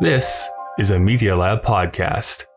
This is a Media Lab podcast.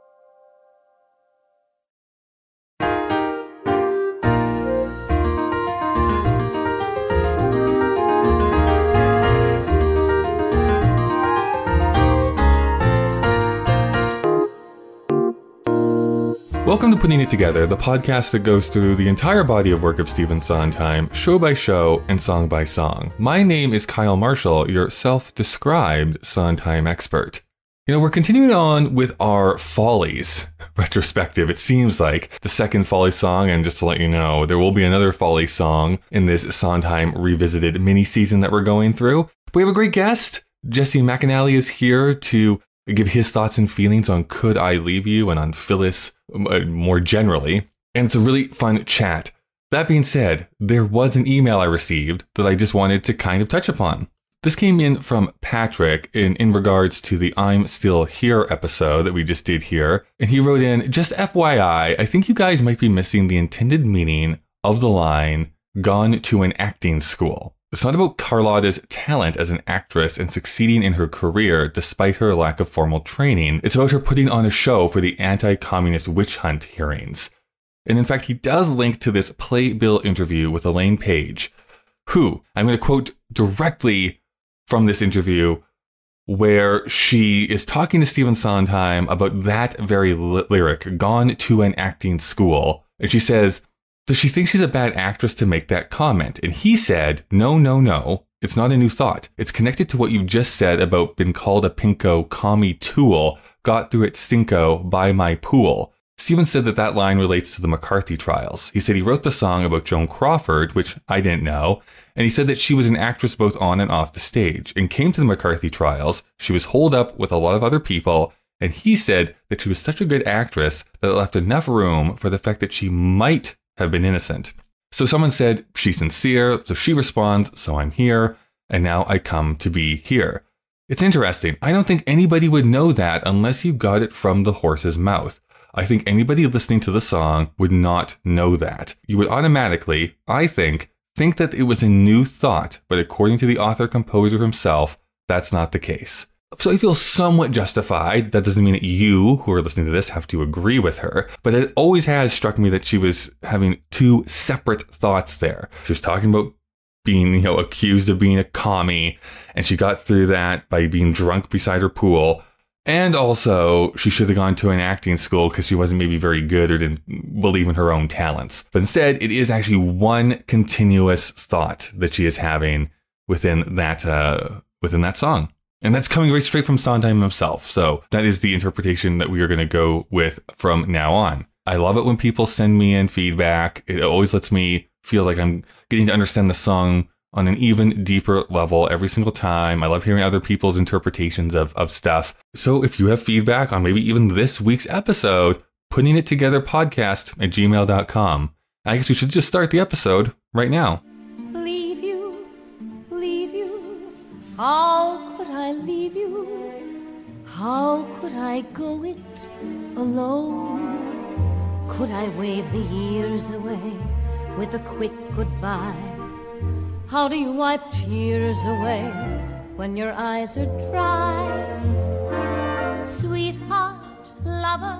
Welcome to Putting It Together, the podcast that goes through the entire body of work of Stephen Sondheim, show by show and song by song. My name is Kyle Marshall, your self described Sondheim expert. You know, we're continuing on with our Follies retrospective. It seems like the second Folly song, and just to let you know, there will be another Folly song in this Sondheim revisited mini season that we're going through. We have a great guest. Jesse McAnally is here to give his thoughts and feelings on Could I Leave You and on Phyllis uh, more generally. And it's a really fun chat. That being said, there was an email I received that I just wanted to kind of touch upon. This came in from Patrick in, in regards to the I'm Still Here episode that we just did here. And he wrote in, just FYI, I think you guys might be missing the intended meaning of the line, gone to an acting school. It's not about Carlotta's talent as an actress and succeeding in her career despite her lack of formal training. It's about her putting on a show for the anti communist witch hunt hearings. And in fact, he does link to this Playbill interview with Elaine Paige, who, I'm going to quote directly from this interview, where she is talking to Stephen Sondheim about that very lyric, gone to an acting school. And she says, does she think she's a bad actress to make that comment? And he said, No, no, no. It's not a new thought. It's connected to what you just said about been called a pinko commie tool, got through it stinko by my pool. Stephen said that that line relates to the McCarthy trials. He said he wrote the song about Joan Crawford, which I didn't know, and he said that she was an actress both on and off the stage and came to the McCarthy trials. She was holed up with a lot of other people, and he said that she was such a good actress that it left enough room for the fact that she might have been innocent. So someone said, She's sincere. So she responds, So I'm here. And now I come to be here. It's interesting. I don't think anybody would know that unless you got it from the horse's mouth. I think anybody listening to the song would not know that. You would automatically, I think, think that it was a new thought, but according to the author composer himself, that's not the case. So I feel somewhat justified. That doesn't mean that you, who are listening to this, have to agree with her. But it always has struck me that she was having two separate thoughts there. She was talking about being, you know, accused of being a commie, and she got through that by being drunk beside her pool. And also, she should have gone to an acting school because she wasn't maybe very good or didn't believe in her own talents. But instead, it is actually one continuous thought that she is having within that uh, within that song. And that's coming right straight from Sondheim himself. So that is the interpretation that we are going to go with from now on. I love it when people send me in feedback. It always lets me feel like I'm getting to understand the song on an even deeper level every single time. I love hearing other people's interpretations of, of stuff. So if you have feedback on maybe even this week's episode, putting it together podcast at gmail.com. I guess we should just start the episode right now. Leave you, leave you. I leave you? How could I go it alone? Could I wave the years away with a quick goodbye? How do you wipe tears away when your eyes are dry? Sweetheart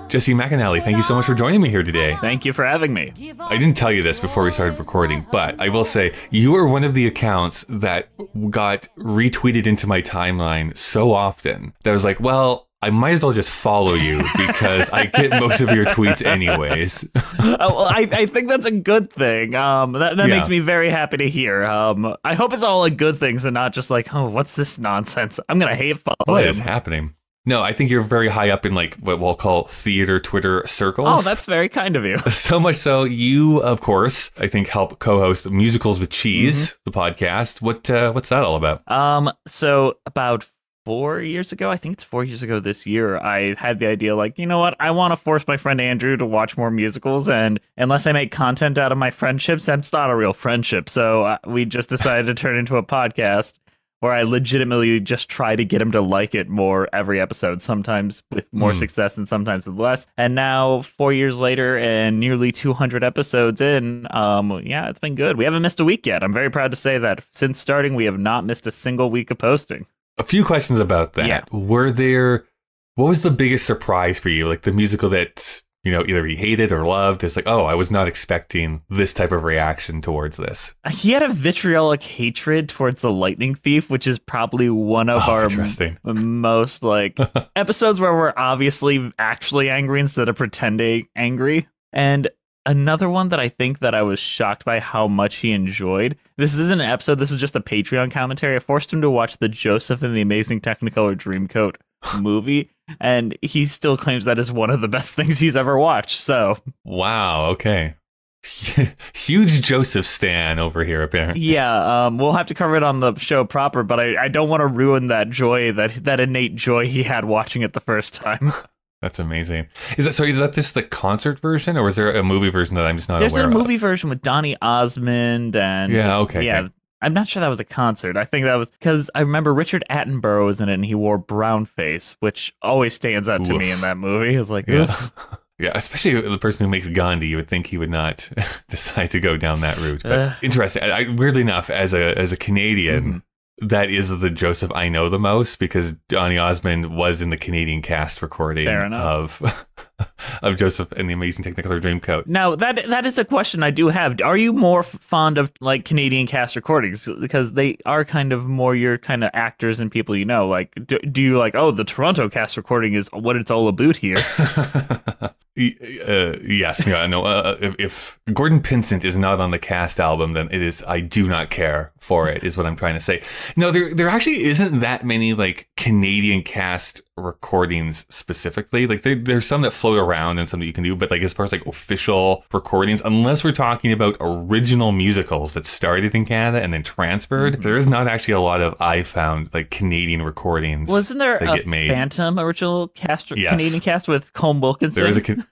Jesse McAnally, thank you so much for joining me here today. Thank you for having me. I didn't tell you this before we started recording, but I will say you are one of the accounts that got retweeted into my timeline so often that I was like, well, I might as well just follow you because I get most of your tweets anyways. oh, well, I, I think that's a good thing. Um, that, that yeah. makes me very happy to hear. Um, I hope it's all a good things and not just like, oh, what's this nonsense? I'm gonna hate follow. What is happening? No, I think you're very high up in like what we'll call theater Twitter circles. Oh, that's very kind of you. So much so, you of course, I think, help co-host Musicals with Cheese, mm-hmm. the podcast. What uh, what's that all about? Um, so about four years ago, I think it's four years ago this year, I had the idea like, you know what, I want to force my friend Andrew to watch more musicals, and unless I make content out of my friendships, that's not a real friendship. So uh, we just decided to turn into a podcast where I legitimately just try to get him to like it more every episode, sometimes with more mm. success and sometimes with less. And now, four years later and nearly 200 episodes in, um, yeah, it's been good. We haven't missed a week yet. I'm very proud to say that since starting, we have not missed a single week of posting. a few questions about that. Yeah. Were there, what was the biggest surprise for you? Like the musical that, you know, either he hated or loved? It's like, oh, I was not expecting this type of reaction towards this. He had a vitriolic hatred towards the Lightning Thief, which is probably one of Oh, our m- most like episodes where we're obviously actually angry instead of pretending angry. And another one that I think that I was shocked by how much he enjoyed. This isn't an episode, this is just a Patreon commentary. I forced him to watch the Joseph and the Amazing Technicolor Dreamcoat movie, and he still claims that is one of the best things he's ever watched. So Wow. Okay. Huge Joseph Stan over here, apparently. yeah, um, we'll have to cover it on the show proper, but I, I don't want to ruin that joy that that innate joy he had watching it the first time. That's amazing. Is that so? Is that just the concert version, or is there a movie version that I'm just not There's aware a of? movie version with Donny Osmond and Yeah, okay, yeah. okay. I'm not sure that was a concert. I think that was because I remember Richard Attenborough was in it and he wore brown face, which always stands out to me in that movie. It's like, Yeah. Yeah, especially the person who makes Gandhi, you would think he would not decide to go down that route. But Ugh. interesting. I, weirdly enough, as a as a Canadian, Mm-hmm. that is the Joseph I know the most because Donny Osmond was in the Canadian cast recording Fair enough. of of Joseph and the Amazing Technicolor Dreamcoat. Now that that is a question I do have. Are you more f- fond of like Canadian cast recordings because they are kind of more your kind of actors and people you know? Like, do, do you like? Oh, the Toronto cast recording is what it's all about here. Uh, yes, yeah, no. Uh, if, if Gordon Pinsent is not on the cast album, then it is. I do not care for it. Is what I'm trying to say. No, there there actually isn't that many like Canadian cast recordings specifically. Like there, there's some that float around and some that you can do, but like as far as like official recordings, unless we're talking about original musicals that started in Canada and then transferred, there is not actually a lot of I found like Canadian recordings. Wasn't there that a get made. Phantom original cast, Yes. Canadian cast with Colm Wilkinson? There is a con-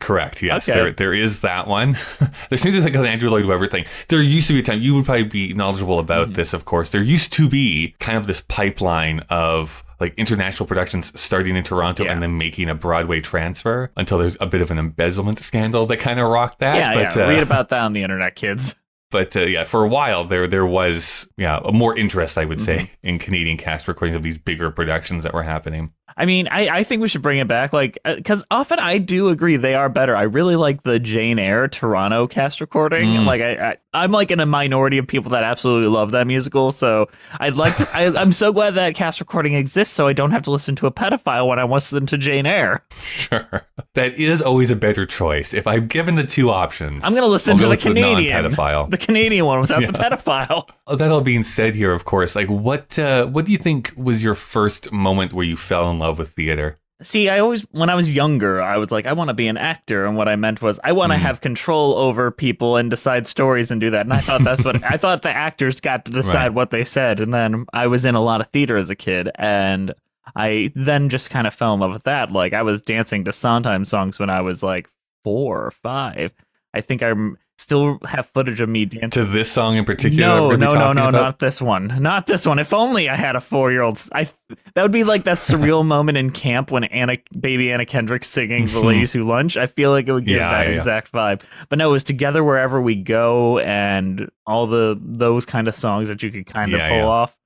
correct. Yes, Okay. there there is that one. there seems to be like an Andrew Lloyd Webber thing. There used to be a time you would probably be knowledgeable about Mm-hmm. this. Of course, there used to be kind of this pipeline of like international productions starting in Toronto Yeah. and then making a Broadway transfer until there's a bit of an embezzlement scandal that kind of rocked that. yeah, but yeah. uh, Read about that on the internet, kids. but uh, yeah, for a while there there was yeah more interest I would say Mm-hmm. in Canadian cast recordings of these bigger productions that were happening. I mean, I, I think we should bring it back, like, because often I do agree they are better. I really like the Jane Eyre Toronto cast recording. Mm. Like, I, I I'm like in a minority of people that absolutely love that musical. So I'd like to. I, I'm so glad that cast recording exists, so I don't have to listen to a pedophile when I listen to Jane Eyre. Sure. That is always a better choice. If I'm given the two options, I'm gonna listen to the Canadian, non-pedophile. the Canadian one without the pedophile. Oh, that all being said here, of course, like what uh, what do you think was your first moment where you fell in love with theater? See, I always, when I was younger, I was like, I want to be an actor. And what I meant was, I want to Mhm. have control over people and decide stories and do that. And I thought that's what, I thought the actors got to decide Right. what they said. And then I was in a lot of theater as a kid. And I then just kind of fell in love with that. Like, I was dancing to Sondheim songs when I was like four or five. I think I rem- still have footage of me dancing. To this song in particular? No, we're gonna be no, no, no, about? not this one. Not this one. If only I had a four-year-old. I that would be like that surreal moment in camp when Anna, baby Anna Kendrick, singing "The Ladies Who Lunch." I feel like it would give Yeah, that yeah, exact vibe. But no, it was "Together Wherever We Go" and all the those kind of songs that you could kind of Yeah, pull off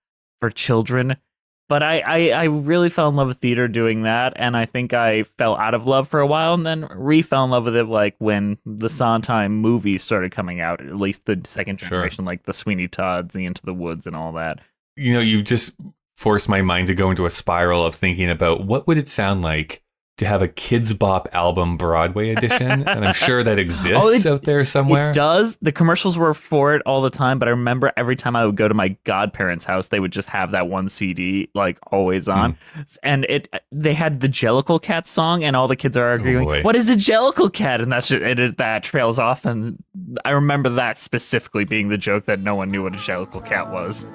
for children. But I, I, I really fell in love with theater doing that, and I think I fell out of love for a while, and then re fell in love with it like when the Sondheim movies started coming out, at least the second Sure. generation, like the Sweeney Todds, the Into the Woods, and all that. You know, you just forced my mind to go into a spiral of thinking about what would it sound like to have a Kidz Bop album Broadway edition, and I'm sure that oh, exists Oh, it- out there somewhere. It does. The commercials were for it all the time, but I remember every time I would go to my godparents' house, they would just have that one CD like always on, hmm. and it they had the Jellicle Cat song, and all the kids are oh, arguing, boy. "What is a Jellicle Cat?" And that's just, it, it- that trails off, and I remember that specifically being the joke that no one knew what a Jellicle Cat was.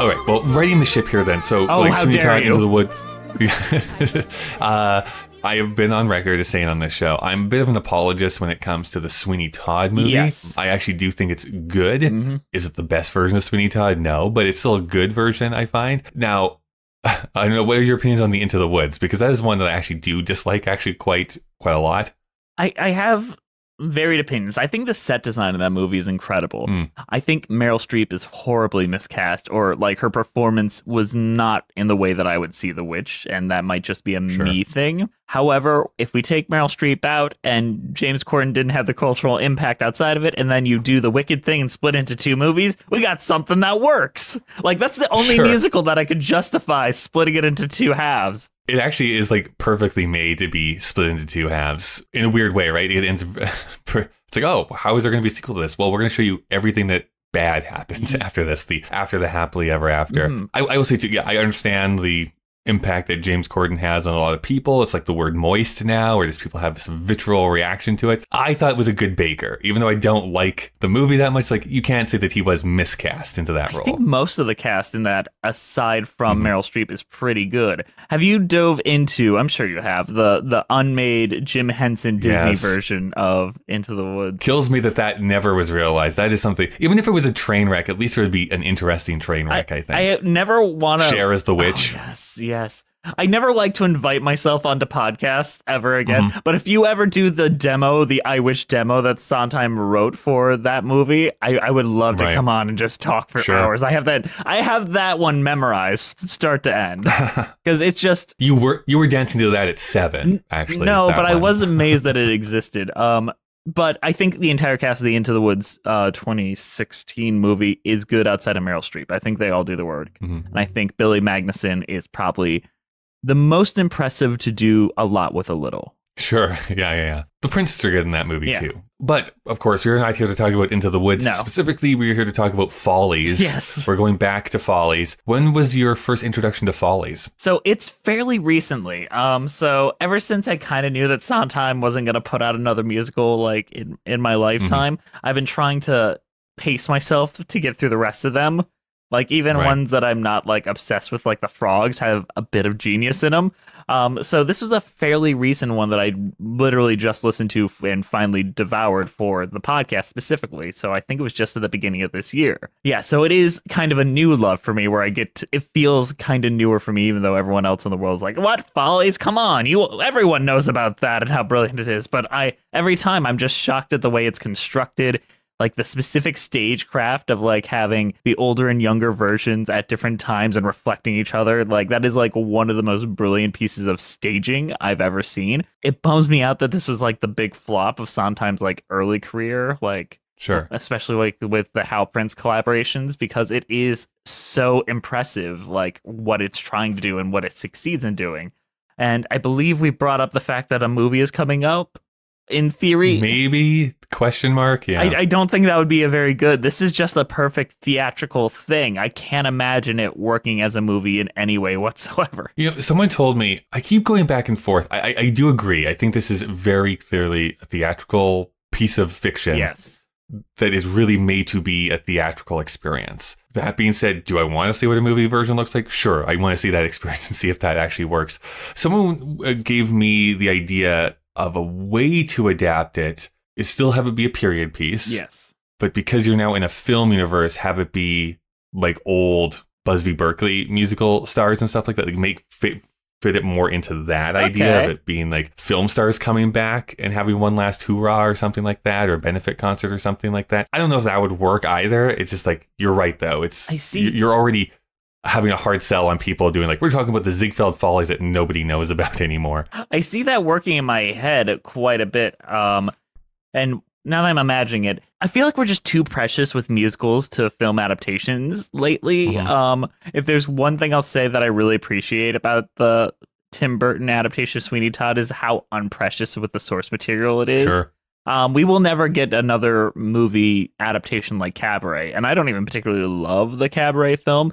All right, well, righting the ship here then. So, Oh, like, how Sweeney dare you. into the woods. uh, I have been on record as saying on this show, I'm a bit of an apologist when it comes to the Sweeney Todd movie. Yes. I actually do think it's good. Mhm. Is it the best version of Sweeney Todd? No, but it's still a good version, I find. Now, I don't know what are your opinions on the Into the Woods because that is one that I actually do dislike actually quite quite a lot. I, I have varied opinions. I think the set design of that movie is incredible. Mm. I think Meryl Streep is horribly miscast, or like her performance was not in the way that I would see The Witch, and that might just be a Sure. me thing. However, if we take Meryl Streep out and James Corden didn't have the cultural impact outside of it, and then you do the Wicked thing and split into two movies, we got something that works. Like that's the only Sure. musical that I could justify splitting it into two halves. It actually is like perfectly made to be split into two halves in a weird way, right? It ends. It's like, oh, how is there going to be a sequel to this? Well, we're going to show you everything that bad happens after this, the after the happily ever after. Mhm. I, I will say too, yeah, I understand the impact that James Corden has on a lot of people. It's like the word moist now, or just people have some vitriol reaction to it. I thought it was a good baker, even though I don't like the movie that much. Like you can't say that he was miscast into that I role. I think most of the cast in that, aside from Mhm. Meryl Streep, is pretty good. Have you dove into? I'm sure you have the the unmade Jim Henson Disney Yes. version of Into the Woods. kills me that that never was realized. That is something. Even if it was a train wreck, at least it would be an interesting train wreck. I, think. I never want to. Cher as the witch. yes, yes. I never like to invite myself onto podcasts ever again. Mm-hmm. But if you ever do the demo, the I Wish demo that Sondheim wrote for that movie, I, I would love to Right. come on and just talk for Sure. hours. I have that. I have that one memorized, start to end, because it's just You were you were dancing to that at seven, actually. no, but I was amazed that it existed. Um, but I think the entire cast of the Into the Woods uh 2016 movie is good outside of Meryl Streep. I think they all do the work, Mhm. and I think Billy Magnussen is probably the most impressive to do a lot with a little. Sure. Yeah, yeah, yeah. The princes are good in that movie Yeah. too. But of course, we're not here to talk about Into the Woods. No. Specifically, we're here to talk about Follies. Yes. We're going back to Follies. When was your first introduction to Follies? So it's fairly recently. Um, so ever since I kind of knew that Sondheim wasn't going to put out another musical like in in my lifetime, I've been trying to pace myself to get through the rest of them. Like even Right. ones that I'm not like obsessed with, like the frogs, have a bit of genius in them. Um, so this was a fairly recent one that I literally just listened to and finally devoured for the podcast specifically. So I think it was just at the beginning of this year. Yeah, so it is kind of a new love for me, where I get to, it feels kind of newer for me, even though everyone else in the world is like, "What follies? Come on, you!" Everyone knows about that and how brilliant it is. But I every time I'm just shocked at the way it's constructed like the specific stagecraft of like having the older and younger versions at different times and reflecting each other like that is like one of the most brilliant pieces of staging i've ever seen it bums me out that this was like the big flop of sondheim's like early career like Sure. especially like with the Hal Prince collaborations because it is so impressive like what it's trying to do and what it succeeds in doing and i believe we brought up the fact that a movie is coming up in theory Maybe question mark. Yeah. I, I don't think that would be a very good. This is just a perfect theatrical thing. I can't imagine it working as a movie in any way whatsoever. You know, someone told me I keep going back and forth. I, I, I do agree. I think this is very clearly a theatrical piece of fiction Yes. that is really made to be a theatrical experience. That being said, do I want to see what a movie version looks like? Sure, I want to see that experience and see if that actually works. Someone uh, gave me the idea of a way to adapt it is still have it be a period piece. Yes. but because you're now in a film universe, have it be like old Busby Berkeley musical stars and stuff like that. Like make fit, fit it more into that idea Okay. of it being like film stars coming back and having one last hoorah or something like that, or a benefit concert or something like that. I don't know if that would work either. It's just like you're right though. It's I see. you- You're already having a hard sell on people doing like we're talking about the Ziegfeld Follies that nobody knows about anymore. I see that working in my head quite a bit. Um, and now that I'm imagining it, I feel like we're just too precious with musicals to film adaptations lately. Mhm. Um, if there's one thing I'll say that I really appreciate about the Tim Burton adaptation of Sweeney Todd is how unprecious with the source material it is. Sure. Um, we will never get another movie adaptation like Cabaret, and I don't even particularly love the Cabaret film,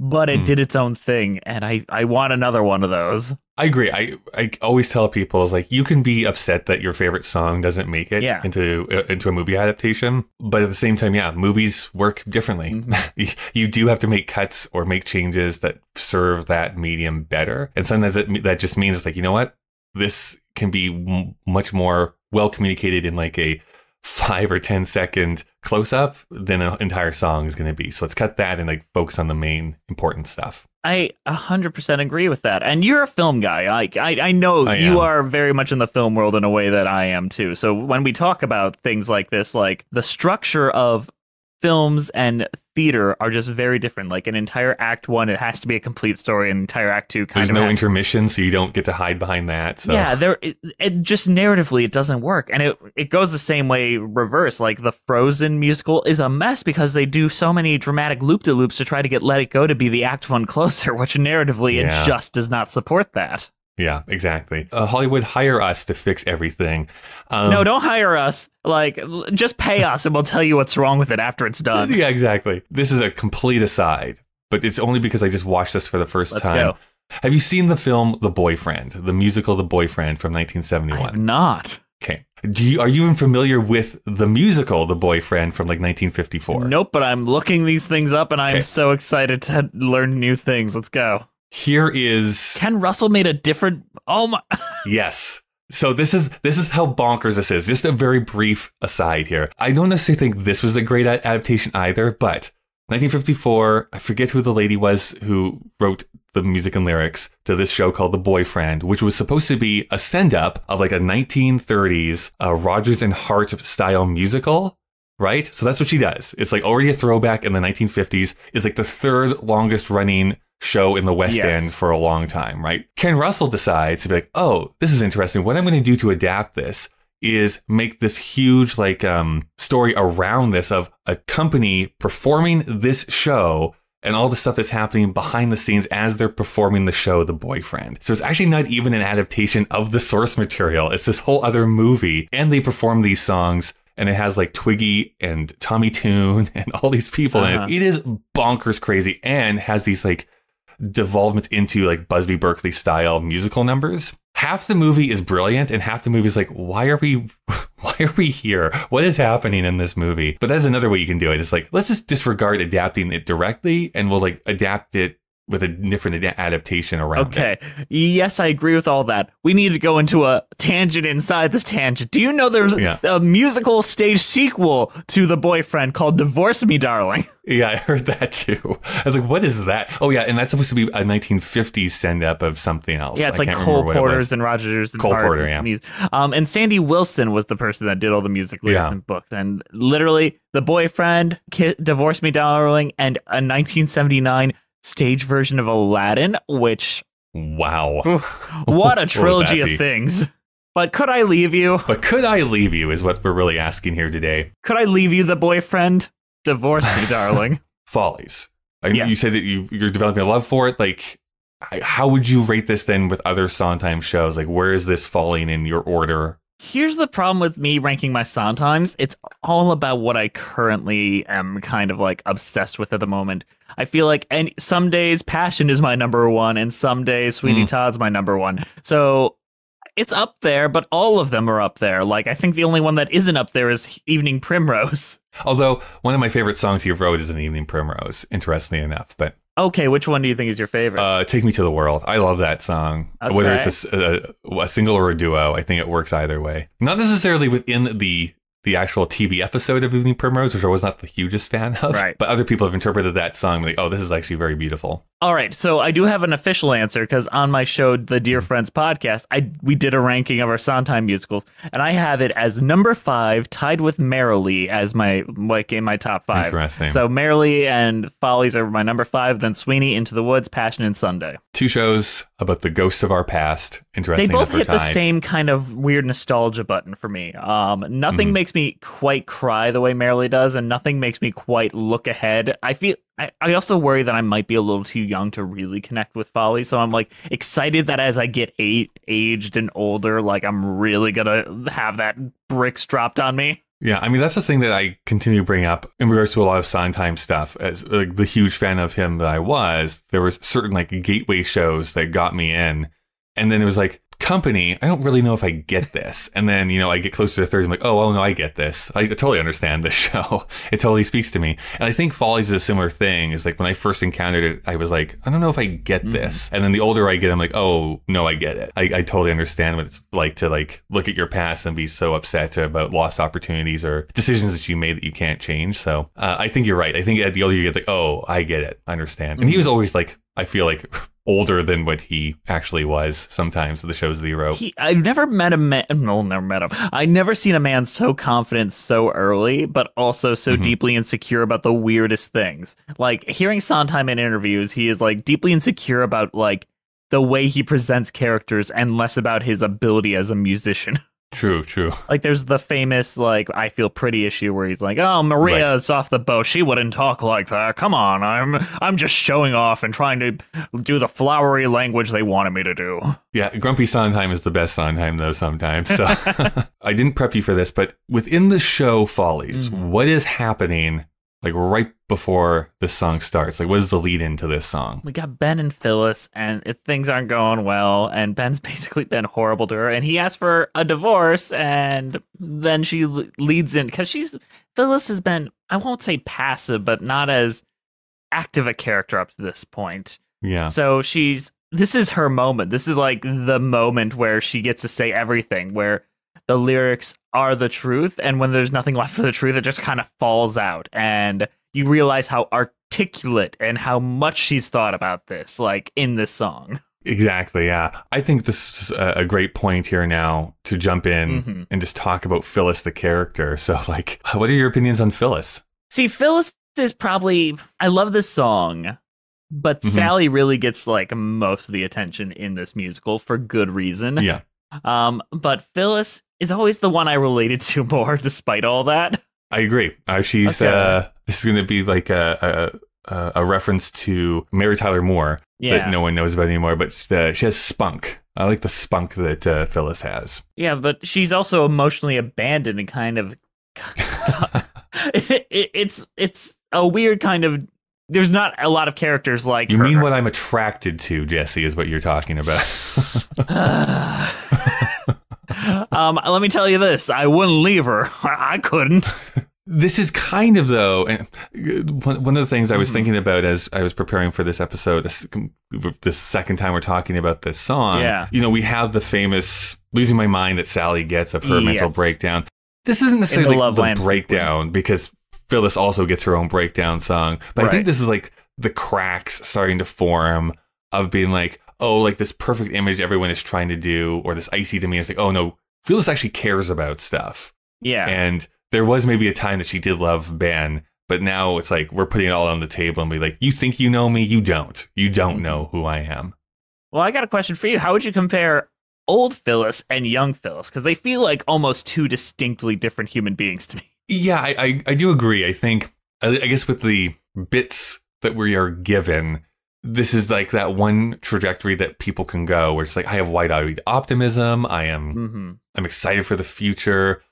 but it Hmm. did its own thing, and I I want another one of those. I agree. I I always tell people is like you can be upset that your favorite song doesn't make it Yeah. into uh, into a movie adaptation, but at the same time, yeah, movies work differently. Mm-hmm. you, do have to make cuts or make changes that serve that medium better, and sometimes that that just means it's like you know what. this can be m- much more well communicated in like a five or ten second close up than an entire song is going to be. So let's cut that and like focus on the main important stuff. I 100% agree with that. And you're a film guy. Like I I know I you are very much in the film world in a way that I am too. So when we talk about things like this like the structure of films and theater are just very different. Like an entire act 1 it has to be a complete story an entire act 2 kind There's of no intermission, so you don't get to hide behind that. So Yeah, there it, it just narratively it doesn't work. And it it goes the same way reverse. Like the Frozen musical is a mess because they do so many dramatic loop de loops to try to get Let It Go to be the act one closer, which narratively Yeah. it just does not support that. Yeah, exactly. Uh, Hollywood hire us to fix everything. Um, no, don't hire us. Like just pay us and we'll tell you what's wrong with it after it's done. Yeah, exactly. This is a complete aside, but it's only because I just watched this for the 1st Let's time. go. Have you seen the film The Boyfriend, the musical The Boyfriend from I have 1971? not. Okay. Do you are you even familiar with the musical The Boyfriend from like 1954? Nope, but I'm looking these things up and I'm Okay. so excited to learn new things. Let's go. Here is Ken Russell made a different Oh my yes. So this is this is how bonkers this is. Just a very brief aside here. I don't necessarily think this was a great adaptation either, but 1954. I forget who the lady was who wrote the music and lyrics to this show called The Boyfriend, which was supposed to be a send up of like a 1930s uh, Rodgers and Hart style musical. Right? So that's what she does. It's like already a throwback in the 1950s. Is like the third longest running show in the West Yes. End for a long time, right? Ken Russell decides to be like, oh, this is interesting. What I'm going to do to adapt this is make this huge like um story around this of a company performing this show and all the stuff that's happening behind the scenes as they're performing the show The Boyfriend. So it's actually not even an adaptation of the source material. It's this whole other movie and they perform these songs and it has like Twiggy and Tommy Tune and all these people in Uh-huh. it. It is bonkers crazy and has these like developments into like Busby Berkeley style musical numbers. Half the movie is brilliant, and half the movie is like, why are we, why are we here? What is happening in this movie? But that's another way you can do it. It's like let's just disregard adapting it directly, and we'll like adapt it with a different adaptation around it. Okay. Yes, I agree with all that. We need to go into a tangent inside this tangent. Do you know there's Yeah. a musical stage sequel to The Boyfriend called Divorce Me, Darling? Yeah, I heard that too. I was like, what is that? Oh yeah, and that's supposed to be a 1950s send up of something else. Yeah, it's I like Cole remember what it was. Porter's and Rodgers and Cole Hart Porter, yeah. mus- Um, and Sandy Wilson was the person that did all the music lyrics Yeah. and books. And literally, The Boyfriend, Divorce Me, Darling, and a 1979 stage version of Aladdin, which, Wow. what a trilogy that of things. But could I leave you? But could I leave you? Is what we're really asking here today. Could I leave you, the boyfriend? Divorce me, darling. Follies. I mean, You Yes. said that you you're developing a love for it. Like, I- how would you rate this then with other Sondheim shows? Like, where is this falling in your order? Here's the problem with me ranking my Sondheims. It's all about what I currently am kind of like obsessed with at the moment. I feel like and some days Passion is my number one, and some days Sweeney Mm. Todd's my number one. So it's up there, but all of them are up there. Like I think the only one that isn't up there is Evening Primrose. Although one of my favorite songs he wrote is "An Evening Primrose." Interestingly enough, but Okay, which one do you think is your favorite? uh, "Take Me to the World," I love that song. Whether it's a single or a duo, I think it works either way. Not necessarily within the the actual TV episode of Evening Primrose, which I was not the hugest fan of. Right. But other people have interpreted that song like, "Oh, this is actually very beautiful." All right, so I do have an official answer because on my show, the Dear Friends podcast, I we did a ranking of our Sondheim musicals, and I have it as number five, tied with Merrily as my like in my top five. Interesting. So Merrily and Follies are my number five. Then Sweeney, Into the Woods, Passion, and Sunday. Two shows about the ghosts of our past. Interesting. They both hit the same kind of weird nostalgia button for me. Um, nothing Mhm. makes me quite cry the way Merrily does, and nothing makes me quite look ahead. I feel. I, I also worry that I might be a little too young to really connect with Folly, so I'm like excited that as I get eight, aged and older, like I'm really gonna have that bricks dropped on me. Yeah, I mean that's the thing that I continue to bring up in regards to a lot of Sondheim stuff. As like the huge fan of him that I was, there was certain like gateway shows that got me in, and then it was like company, I don't really know if I get this. And then, you know, I get closer to 30, I'm like, oh, well, no, I get this. I totally understand this show. It totally speaks to me. And I think Follies is a similar thing. Is like when I first encountered it, I was like, I don't know if I get Mm-hmm. this. And then the older I get, I'm like, oh, no, I get it. I, I totally understand what it's like to like look at your past and be so upset about lost opportunities or decisions that you made that you can't change. So uh, I think you're right. I think at the older you get, like, oh, I get it. I understand. And he was always like, I feel like older than what he actually was sometimes the shows that he I've never met a man. No, never met him. I never seen a man so confident so early, but also so Mhm. deeply insecure about the weirdest things. Like hearing Sondheim in interviews, he is like deeply insecure about like the way he presents characters and less about his ability as a musician. True, true. like there's the famous like I feel pretty issue where he's like, "Oh, Maria's off the boat. She wouldn't talk like that. Come on, I'm I'm just showing off and trying to do the flowery language they wanted me to do." Yeah, Grumpy Sondheim is the best Sondheim though sometimes. So I didn't prep you for this, but within the show Follies, Mhm. what is happening like right before this song starts? Like what is the lead into this song? we got Ben and Phyllis, and if things aren't going well, and Ben's basically been horrible to her, and he asks for a divorce, and then she leads in because she's Phyllis has been I won't say passive, but not as active a character up to this point. Yeah. So she's this is her moment. This is like the moment where she gets to say everything, where the lyrics are the truth, and when there's nothing left for the truth, it just kind of falls out, and you realize how articulate and how much she's thought about this, like in this song. Exactly, yeah. I think this is a, great point here now to jump in Mhm. and just talk about Phyllis the character. So like what are your opinions on Phyllis? See, Phyllis is probably I love this song, but Mhm. Sally really gets like most of the attention in this musical for good reason. Yeah. Um, but Phyllis is always the one I related to more, despite all that. I agree. Uh, she's Okay. uh this is going to be like a, a a a reference to Mary Tyler Moore Yeah, that no one knows about anymore, but uh, she has spunk. I like the spunk that uh, Phyllis has. yeah, but she's also emotionally abandoned and kind of. it, it, it's it's a weird kind of. There's not a lot of characters like You her. mean what I'm attracted to, Jesse, is what you're talking about. um, let me tell you this: I wouldn't leave her. I, couldn't. this is kind of though one one of the things I was Mhm. thinking about as I was preparing for this episode this the second time we're talking about this song Yeah. you know we have the famous losing my mind that Sally gets of her mental breakdown this isn't necessarily the like the breakdown because Phyllis also gets her own breakdown song but I think this is like the cracks starting to form of being like oh like this perfect image everyone is trying to do or this icy to me is like oh no Phyllis actually cares about stuff Yeah, and there was maybe a time that she did love Ben, but now it's like we're putting it all on the table and be like, you think you know me? You don't. You don't Mm-hmm. know who I am. Well, I got a question for you. How would you compare old Phyllis and young Phyllis? Because they feel like almost two distinctly different human beings to me. Yeah, I, I, I do agree. I think, I, I guess with the bits that we are given, this is like that one trajectory that people can go where it's like, I have wide eyed optimism. I am, Mm-hmm. I'm excited for the future.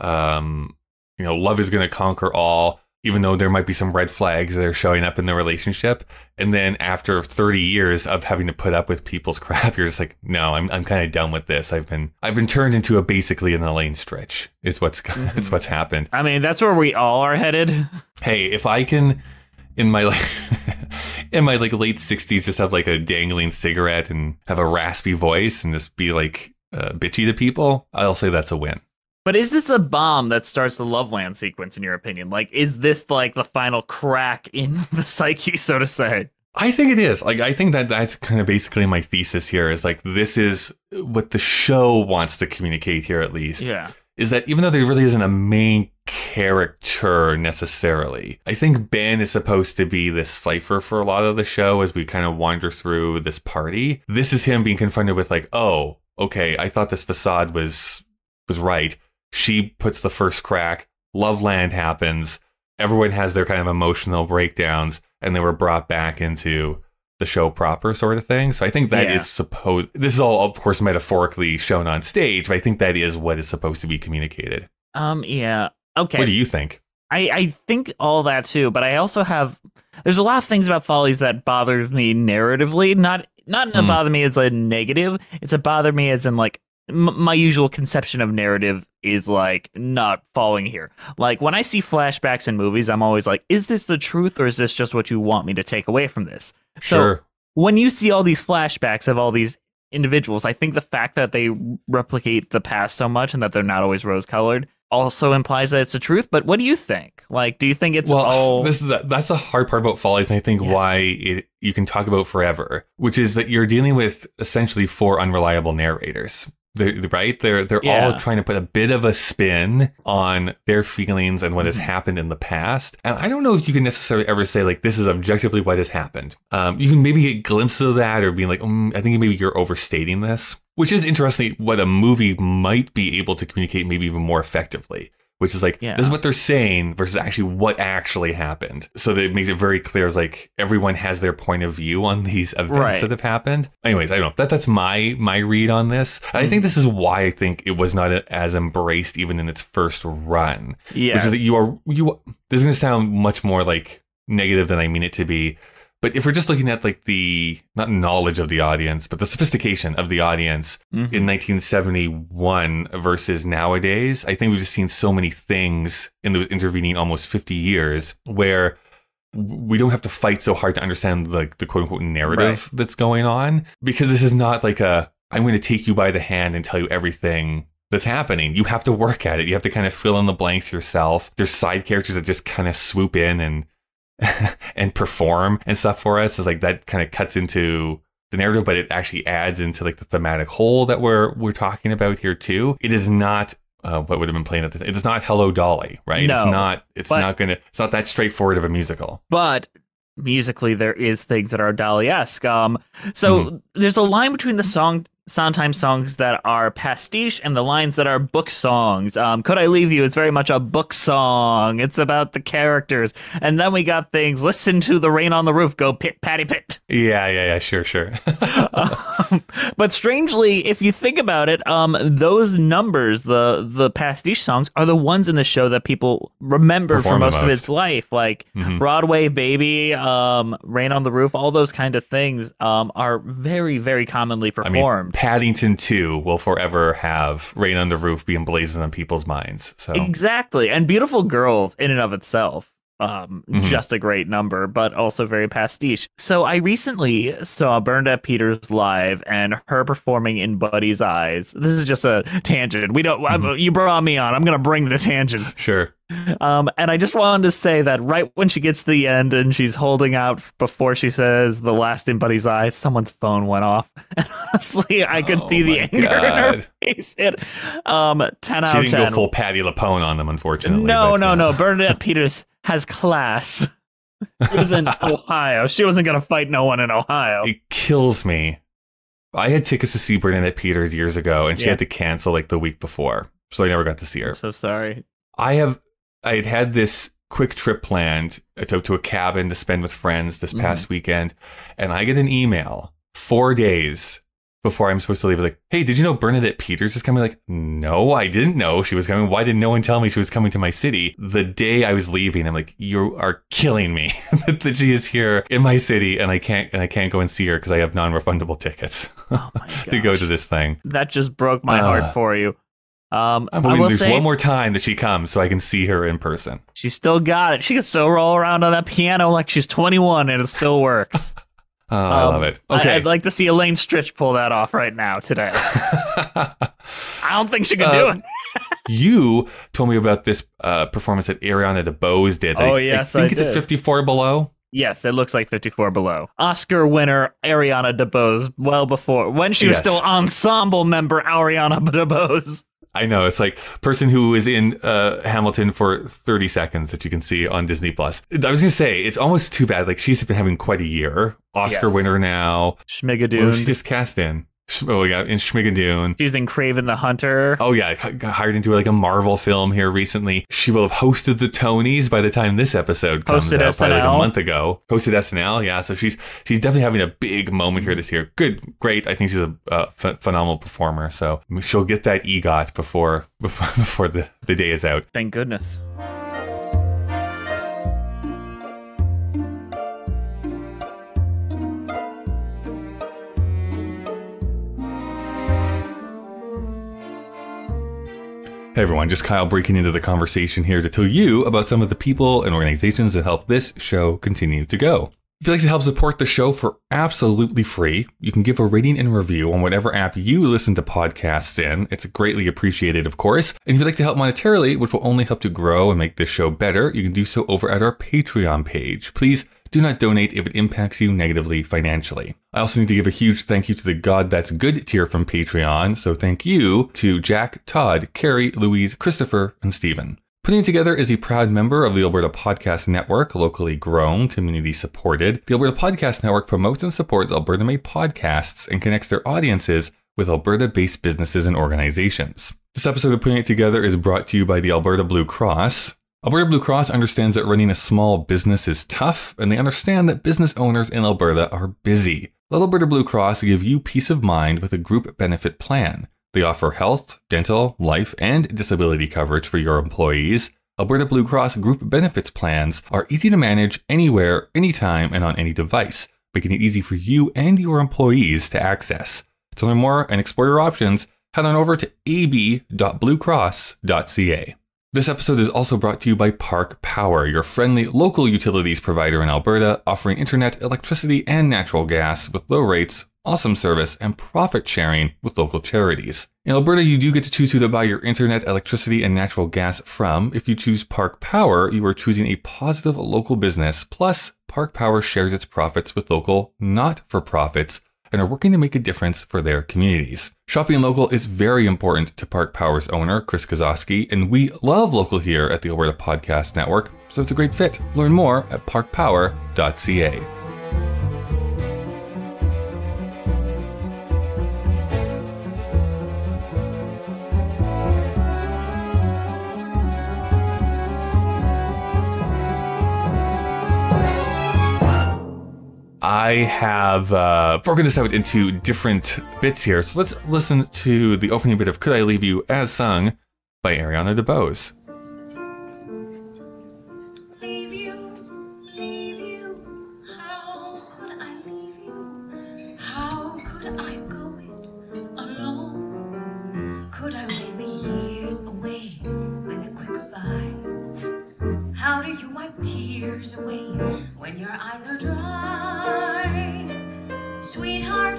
Um, you know, love is going to conquer all, even though there might be some red flags that are showing up in the relationship. And then after 30 years of having to put up with people's crap, you're just like, no, I'm, I'm kind of done with this. I've been, I've been turned into a basically an Elaine Stritch is what's, is what's happened. I mean, that's where we all are headed. Hey, if I can, in my like, in my like late 60s, just have like a dangling cigarette and have a raspy voice and just be like uh, bitchy to people, I'll say that's a win. But is this a bomb that starts the Loveland sequence, in your opinion? Like, is this like the final crack in the psyche, so to say? I think it is. Like I think that that's kind of basically my thesis here is like this is what the show wants to communicate here at least. Yeah. Is that even though there really isn't a main character necessarily, I think Ben is supposed to be this cipher for a lot of the show as we kind of wander through this party. This is him being confronted with like, oh, okay, I thought this facade was was right. She puts the first crack. Loveland happens. Everyone has their kind of emotional breakdowns, and they were brought back into the show proper, sort of thing. So I think that is Yeah. supposed. This is all, of course, metaphorically shown on stage, but I think that is what is supposed to be communicated. Um. Yeah. Okay. What do you think? I, I think all that too, but I also have there's a lot of things about Follies that bothers me narratively, not not in a Hmm. bother me as a negative. It's a bother me as in like m- my usual conception of narrative is like not following here. Like when I see flashbacks in movies, I'm always like, is this the truth or is this just what you want me to take away from this? So Sure. when you see all these flashbacks of all these individuals, I think the fact that they replicate the past so much and that they're not always rose colored also implies that it's the truth. But what do you think? Like, do you think it's well, all this is the, that's a hard part about follies, and I think Yes. why it, you can talk about forever, which is that you're dealing with essentially four unreliable narrators. They're, right? They're they're all trying to put a bit of a spin on their feelings and what has Mhm. happened in the past. And I don't know if you can necessarily ever say like this is objectively what has happened. Um, you can maybe get glimpses of that, or being like, mm, I think maybe you're overstating this, which is interesting. What a movie might be able to communicate, maybe even more effectively which is like Yeah. this is what they're saying versus actually what actually happened. So that it makes it very clear as like everyone has their point of view on these events Right. that have happened. Anyways, I don't know. That that's my my read on this. I Mm-hmm. think this is why I think it was not as embraced even in its first run. Yeah, Which is that you are you this is gonna sound much more like negative than I mean it to be. But if we're just looking at like the not knowledge of the audience, but the sophistication of the audience, Mhm. in 1971 versus nowadays, I think we've just seen so many things in those intervening almost 50 years where we don't have to fight so hard to understand like the quote unquote narrative that's going on because this is not like a I'm going to take you by the hand and tell you everything that's happening. You have to work at it. You have to kind of fill in the blanks yourself. There's side characters that just kind of swoop in and and perform and stuff for us. Is like that kind of cuts into the narrative, but it actually adds into like the thematic whole that we're we're talking about here too. It is not uh, what would have been playing at the time. It's not Hello Dolly, right? No, it's not. It's but- not gonna. It's not that straightforward of a musical. but musically there is things that are Dolly-esque. Um, so there's a line between the song Sondheim songs that are pastiche and the lines that are book songs. Um, Could I Leave You is very much a book song. It's about the characters. And then we got things, listen to the rain on the roof, go pit patty pit. Yeah, yeah, yeah. Sure, sure. um, but strangely, if you think about it, um, those numbers, the the pastiche songs, are the ones in the show that people remember for Perform the most of its life. Like Mhm. Broadway Baby, um, Rain on the Roof, all those kind of things um, are very, very commonly I performed. mean, Paddington 2 will forever have Rain on the Roof be emblazoned on people's minds. So, Exactly. And Beautiful Girls in and of itself. Um, Mhm. just a great number, but also very pastiche. So I recently saw Bernadette Peters live and her performing in Buddy's Eyes. This is just a tangent. We don't. I'm- you brought me on. I'm gonna bring the tangents. sure. Um, and I just wanted to say that right when she gets to the end and she's holding out before she says the last in Buddy's eyes, someone's phone went off. And honestly, I could Oh see the anger in her face. It, um, ten out She of didn't ten. go full Patti LuPone on them, unfortunately. no, no, no. Bernadette Peters has class. She was in Ohio. She wasn't gonna fight no one in Ohio. It kills me. I had tickets to see Bernadette Peters years ago, and she Yeah. had to cancel like the week before, so I never got to see her. I'm so sorry. I have I had had this quick trip planned to, to a cabin to spend with friends this past weekend, and I get an email four days before I'm supposed to leave. Like, hey, did you know Bernadette Peters is coming? Like, no, I didn't know she was coming. Why didn't no one tell me she was coming to my city? The day I was leaving, I'm like, you are killing me that she is here in my city, and I can't and I can't go and see her because I have non-refundable tickets Oh to go to this thing. That just broke my Uh, heart for you. Um, I'm I will there's say one more time that she comes so I can see her in person. she still got it. She can still roll around on that piano like she's 21 and it still works. Oh, I Um, love it. Okay. I'd like to see Elaine Stritch pull that off right now today. I don't think she can Uh, do it. you told me about this uh, performance that Ariana DeBose did. Oh, I, yes, I think I it's at 54 below. Yes, it looks like 54 below. Oscar winner Ariana DeBose, well before when she was still ensemble member Ariana DeBose. I know it's like person who is in uh, Hamilton for 30 seconds that you can see on Disney Plus. I was gonna say it's almost too bad. Like she's been having quite a year. Oscar Yes. winner now. Was she just cast in? Oh yeah, in Schmigadoon. She's in Kraven the Hunter. Oh yeah, got hired into like a Marvel film here recently. She will have hosted the Tonys by the time this episode comes Hosted out, probably like a month ago. Hosted SNL, yeah. So she's she's definitely having a big moment here this year. Good, great. I think she's a, ph phenomenal performer. So she'll get that EGOT before before before the, the day is out. Thank goodness. Hey everyone, just Kyle breaking into the conversation here to tell you about some of the people and organizations that help this show continue to go. If you'd like to help support the show for absolutely free, you can give a rating and review on whatever app you listen to podcasts in. It's greatly appreciated, of course. And if you'd like to help monetarily, which will only help to grow and make this show better, you can do so over at our Patreon page. Please do not donate if it impacts you negatively financially. I also need to give a huge thank you to the God That's Good tier from Patreon. So thank you to Jack, Todd, Carrie, Louise, Christopher, and Stephen. Putting Together is a proud member of the Alberta Podcast Network, locally grown, community supported. The Alberta Podcast Network promotes and supports Alberta made podcasts and connects their audiences with Alberta based businesses and organizations. This episode of Putting It Together is brought to you by the Alberta Blue Cross. Alberta Blue Cross understands that running a small business is tough, and they understand that business owners in Alberta are busy. Let Alberta Blue Cross give you peace of mind with a group benefit plan. They offer health, dental, life, and disability coverage for your employees. Alberta Blue Cross group benefits plans are easy to manage anywhere, anytime, and on any device, making it easy for you and your employees to access. To learn more and explore your options, head on over to ab.bluecross.ca. This episode is also brought to you by Park Power, your friendly local utilities provider in Alberta, offering internet, electricity, and natural gas with low rates, awesome service, and profit sharing with local charities. In Alberta, you do get to choose who to buy your internet, electricity, and natural gas from. If you choose Park Power, you are choosing a positive local business. Plus, Park Power shares its profits with local not for profits and are working to make a difference for their communities. Shopping local is very important to Park Power's owner, Chris Kozowski, and we love local here at the Alberta Podcast Network, so it's a great fit. Learn more at parkpower.ca. I have uh, broken this out into different bits here. So let's listen to the opening bit of Could I Leave You as sung by Ariana DeBose. Tears away when your eyes are dry? Sweetheart,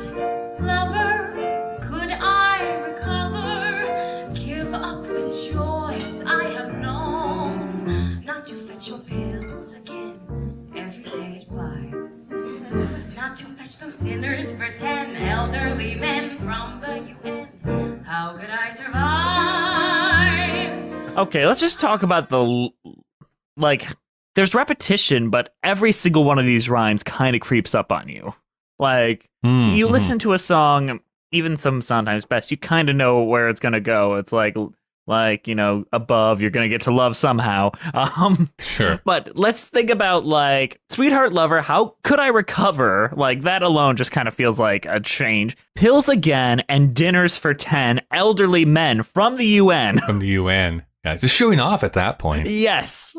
lover, could I recover? Give up the joys I have known, not to fetch your pills again every day at five, not to fetch the dinners for ten elderly men from the UN. How could I survive? Okay, let's just talk about the like. There's repetition, but every single one of these rhymes kind of creeps up on you. Like Hmm, you mhm. listen to a song, even some sometimes best, you kind of know where it's gonna go. It's like like you know above, you're gonna get to love somehow. Um, Sure. but let's think about like sweetheart lover. How could I recover? Like that alone just kind of feels like a change. Pills again and dinners for ten elderly men from the UN. From the UN. Yeah, it's just showing off at that point. yes.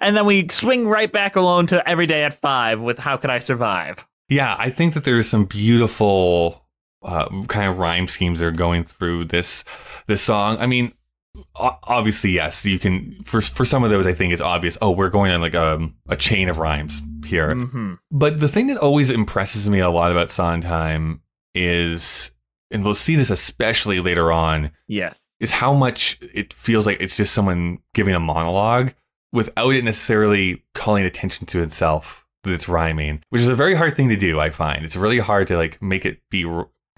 And then we swing right back alone to every day at five with how could I survive? Yeah, I think that there's some beautiful uh, kind of rhyme schemes that are going through this this song. I mean, obviously, yes, you can for for some of those. I think it's obvious. Oh, we're going on like a a chain of rhymes here. hmm But the thing that always impresses me a lot about Sondheim is, and we'll see this especially later on, Yes. is how much it feels like it's just someone giving a monologue without it necessarily calling attention to itself that it's rhyming, which is a very hard thing to do. I find it's really hard to like make it be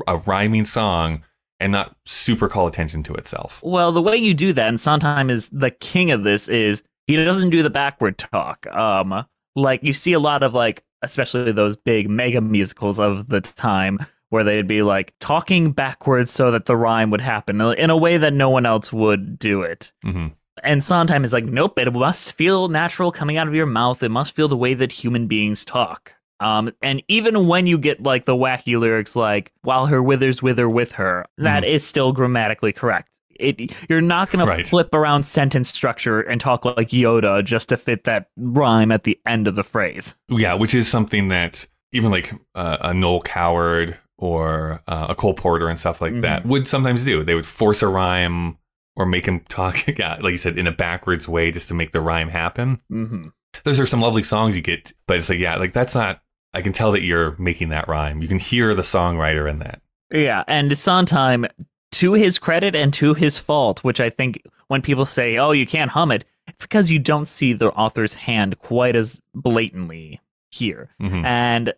a rhyming song and not super call attention to itself. Well, the way you do that, and Sondheim is the king of this, is he doesn't do the backward talk. Um, like you see a lot of like, especially those big mega musicals of the time, where they'd be like talking backwards so that the rhyme would happen in a way that no one else would do it. hmm And Sondheim is like, nope, it must feel natural coming out of your mouth. It must feel the way that human beings talk. Um, and even when you get like the wacky lyrics, like "while her withers wither with her," that is still grammatically correct. It you're not going Right. to flip around sentence structure and talk like Yoda just to fit that rhyme at the end of the phrase. Yeah, which is something that even like uh, a Noel Coward or uh, a Cole Porter and stuff like that would sometimes do. They would force a rhyme or make him talk, yeah, like you said, in a backwards way just to make the rhyme happen. Mm-hmm. Those are some lovely songs you get, but it's like, yeah, like that's not. I can tell that you're making that rhyme. You can hear the songwriter in that. Yeah, and Sondheim, to his credit and to his fault, which I think when people say, "Oh, you can't hum it," it's because you don't see the author's hand quite as blatantly here. Mhm. And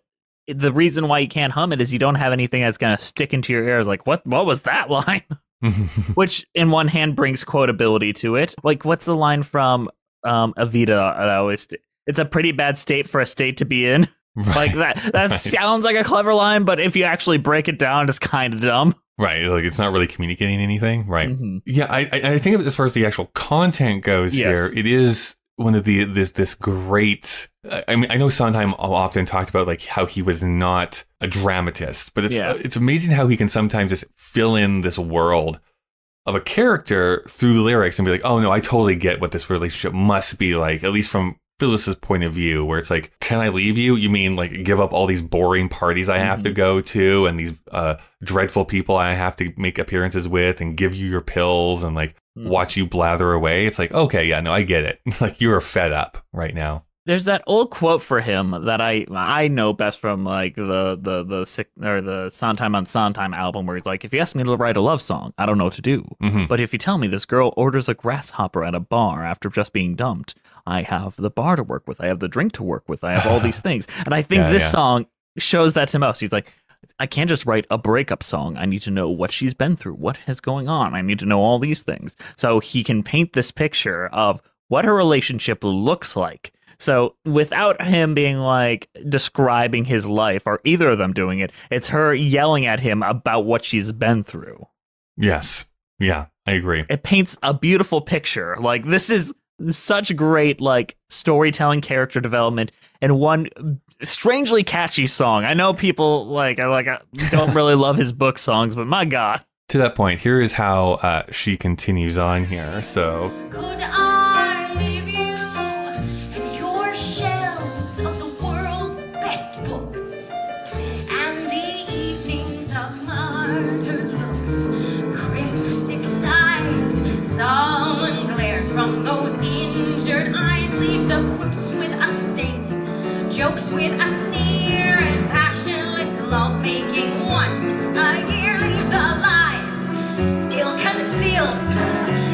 the reason why you can't hum it is you don't have anything that's going to stick into your ears. Like, what? What was that line? Which, in one hand, brings quotability to it. Like, what's the line from um, Evita? that I always. It's a pretty bad state for a state to be in. Like that. That Right. sounds like a clever line, but if you actually break it down, it's kind of dumb. right, like it's not really communicating anything, right? Mhm. Yeah, I, I I think as far as the actual content goes Yes. here, it is one of the this this great. I mean, I know Sondheim often talked about like how he was not a dramatist, but it's Yeah. it's amazing how he can sometimes just fill in this world of a character through lyrics and be like, oh no, I totally get what this relationship must be like, at least from Phyllis's point of view, where it's like, can I leave you? You mean like give up all these boring parties I have to go to and these uh, dreadful people I have to make appearances with and give you your pills and like Mhm. watch you blather away? It's like, okay, yeah, no, I get it. like you're fed up right now. There's that old quote for him that I I know best from like the the the sick or the Sondheim on Sondheim album where he's like, if you ask me to write a love song, I don't know what to do. hmm But if you tell me this girl orders a grasshopper at a bar after just being dumped, I have the bar to work with, I have the drink to work with, I have all these things. And I think Yeah, this yeah. song shows that to most. He's like, I can't just write a breakup song. I need to know what she's been through, what is going on. I need to know all these things. So he can paint this picture of what her relationship looks like. So without him being like describing his life or either of them doing it, it's her yelling at him about what she's been through Yes. Yeah, I agree. it paints a beautiful picture. Like this is such great like storytelling, character development, and one strangely catchy song. I know people like I like I don't really love his book songs, but my god, To that point, here is how uh, she continues on here. So, jokes with a sneer, and passionless love making once a year leave the lies ill concealed,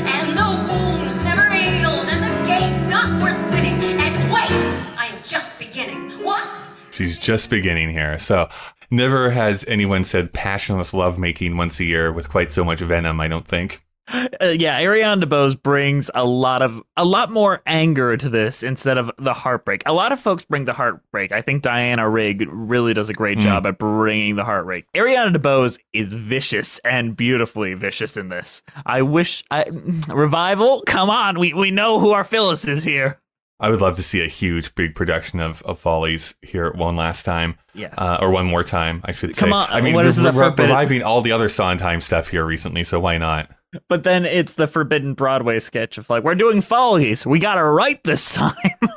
and the wounds never healed, and the game's not worth winning. And wait, I am just beginning. What? she's just beginning here. So, never has anyone said passionless love-making once a year with quite so much venom, I don't think. Uh, yeah, Ariana DeBose brings a lot of a lot more anger to this instead of the heartbreak. A lot of folks bring the heartbreak. I think Diana Rigg really does a great Mm. job at bringing the heartbreak. Ariana DeBose is vicious and beautifully vicious in this. I wish I revival. Come on, we we know who our Phyllis is here. I would love to see a huge, big production of, of Follies here one last time, Yes. uh, or one more time, I should Come say. on, I mean, what we're, is the we're reviving all the other Sondheim stuff here recently, so why not? But then it's the forbidden Broadway sketch of like, we're doing follies. We got it right this time.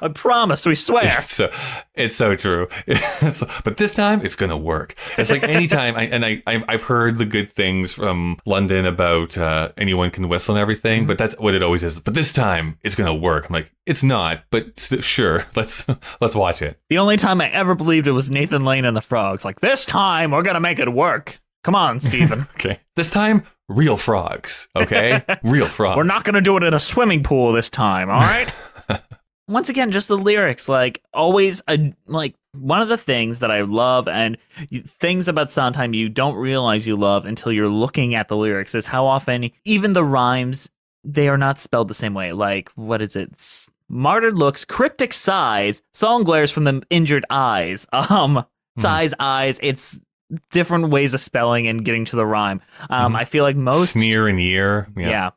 I promise. We swear. It's so it's so true. It's- but this time it's gonna work. It's like anytime, I, and I I've, I've heard the good things from London about uh, anyone can whistle and everything, but that's what it always is. But this time it's gonna work. I'm like, it's not, but st- sure, let's let's watch it. The only time I ever believed it was Nathan Lane and the Frogs. Like, this time we're going to make it work. Come on, Stephen. Okay, this time real frogs. Okay, real frogs. we're not going to do it in a swimming pool this time, all right? Once again, just the lyrics. Like, always, a, like, one of the things that I love and you, things about Sondheim you don't realize you love until you're looking at the lyrics is how often, even the rhymes, they are not spelled the same way. Like, what is it? S- Martyred looks, cryptic sighs, song glares from the injured eyes. Um, sighs, eyes. It's different ways of spelling and getting to the rhyme. Um, Mhm. I feel like most sneer and ear. Yeah. yeah.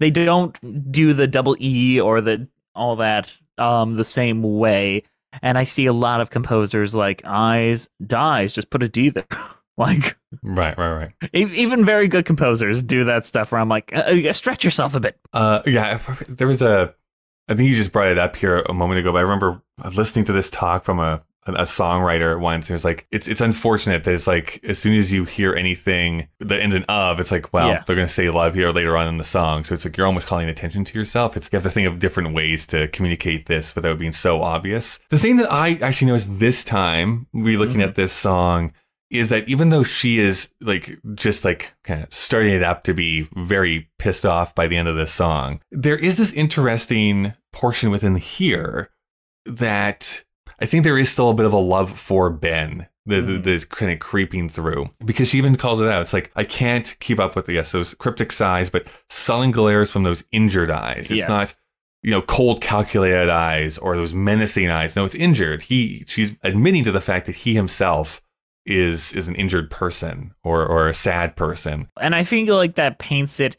They don't do the double E or the all that um the same way. And I see a lot of composers like eyes, dies, just put a D there. like Right, right, right. even very good composers do that stuff where I'm like, uh, uh, stretch yourself a bit. Uh, yeah, there was a. I think you just brought it up here a moment ago, but I remember listening to this talk from a a, songwriter once. It was like it's it's unfortunate that it's like as soon as you hear anything that ends in of, it's like well Yeah. they're gonna say love here later on in the song. So it's like you're almost calling attention to yourself. It's you have to think of different ways to communicate this without being so obvious. The thing that I actually noticed this time, we looking mm-hmm. at this song is that even though she is like just like kind of starting it up to be very pissed off by the end of this song, there is this interesting portion within here that I think there is still a bit of a love for Ben that that mm. is kind of creeping through because she even calls it out. It's like I can't keep up with the yes those cryptic sighs, but sullen glares from those injured eyes. It's Yes. not you know cold calculated eyes or those menacing eyes. No, it's injured. He she's admitting to the fact that he himself is is an injured person or or a sad person. and I think like that paints it.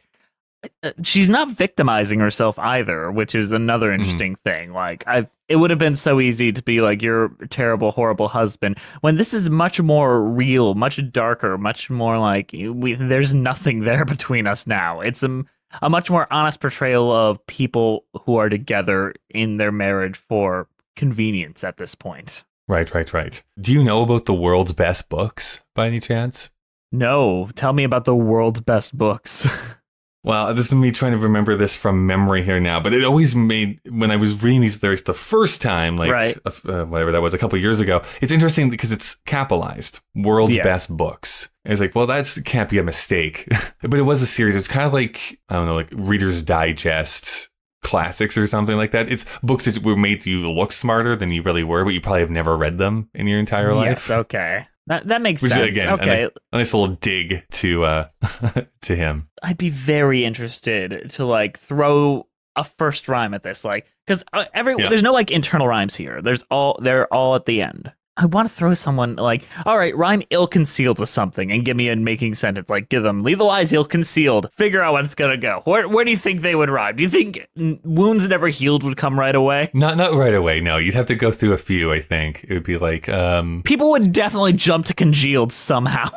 Uh, She's not victimizing herself either, which is another interesting thing. Like, I, it would have been so easy to be like, "You're a terrible, horrible husband," when this is much more real, much darker, much more like we. There's nothing there between us now. It's a, a much more honest portrayal of people who are together in their marriage for convenience at this point. Right, right, right. Do you know about the world's best books by any chance? No, tell me about the world's best books. Well, this is me trying to remember this from memory here now, but it always made when I was reading these lyrics the first time, like Right. uh, whatever that was, a couple years ago. It's interesting because it's capitalized. World's Yes. best books. And it's like, well, that's can't be a mistake, but it was a series. It's kind of like I don't know, like Reader's Digest classics or something like that. It's books that were made you look smarter than you really were, but you probably have never read them in your entire life. Yes, okay. That that makes Which is, sense. again, a okay. nice- a nice little dig to uh to him. I'd be very interested to like throw a first rhyme at this, like because uh, every Yeah. there's no like internal rhymes here. There's all they're all at the end. I want to throw someone like, all right, rhyme ill concealed with something and give me a making sentence. Like, give them lethal eyes ill concealed. Figure out what it's gonna go. Where where do you think they would rhyme? Do you think wounds never healed would come right away? Not not right away. No, you'd have to go through a few. I think it would be like um, People would definitely jump to congealed somehow.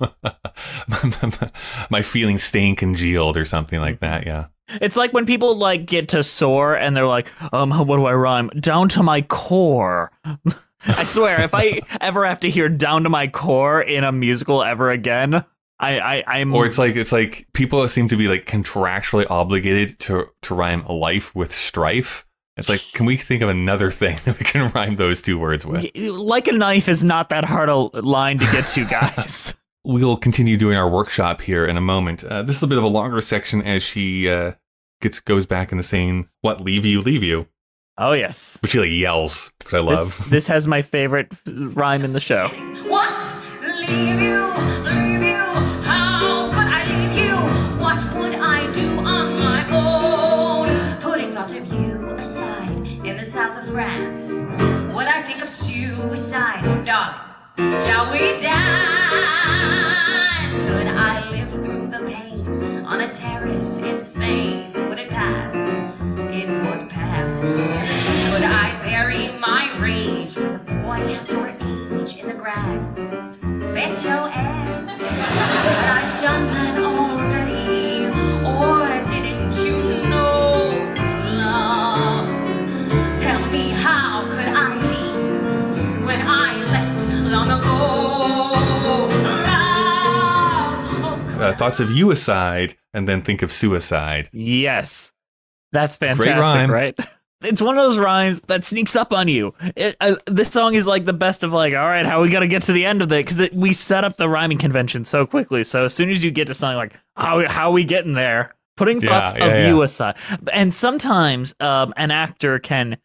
my feelings staying congealed or something like that. Yeah. It's like when people like get to soar and they're like, um, what do I rhyme? Down to my core. I swear, if I ever have to hear down to my core in a musical ever again, I, I I'm Or it's like it's like people seem to be like contractually obligated to to rhyme life with strife. It's like, can we think of another thing that we can rhyme those two words with? like a knife is not that hard a line to get to, guys. We'll continue doing our workshop here in a moment. Uh, this is a bit of a longer section as she uh, gets goes back into saying, "What leave you, leave you," oh yes. but she like yells, which I love. this has my favorite rhyme in the show. What? Leave you? Leave you? How could I leave you? What would I do on my own? Putting thoughts of you aside in the south of France. Would I think of suicide? Oh, darling, shall we dance? Could I live through the pain on a terrace thoughts of you aside, and then think of suicide. Yes, that's fantastic, right? It's one of those rhymes that sneaks up on you. It, uh, this song is like the best of like, all right, how we got to get to the end of it because we set up the rhyming convention so quickly. So as soon as you get to something like how how we getting there, putting Yeah, thoughts yeah, of yeah. you aside, and sometimes um, an actor can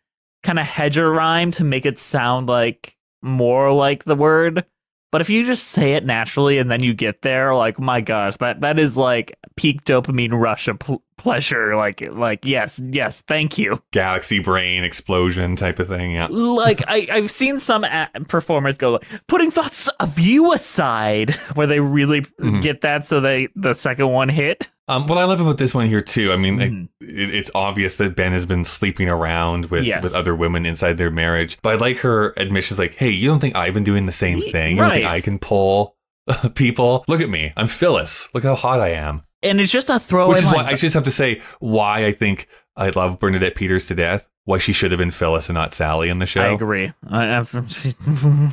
kind of hedge a rhyme to make it sound like more like the word. But if you just say it naturally and then you get there, like my gosh, that that is like peak dopamine rush of pl- pleasure. Like like yes, yes, thank you. Galaxy brain explosion type of thing. Yeah. Like I I've seen some a- performers go like, putting thoughts of you aside, where they really Mhm. get that, so they the second one hit. Um, what I love about this one here too, I mean, Mhm. it, it's obvious that Ben has been sleeping around with Yes. with other women inside their marriage. But I like her admissions, like, "Hey, you don't think I've been doing the same thing? You don't think. I can pull people? Look at me, I'm Phyllis. Look how hot I am." And it's just a throwaway Which is line. why I just have to say why I think I love Bernadette Peters to death. Why she should have been Phyllis and not Sally in the show. I agree. I, I,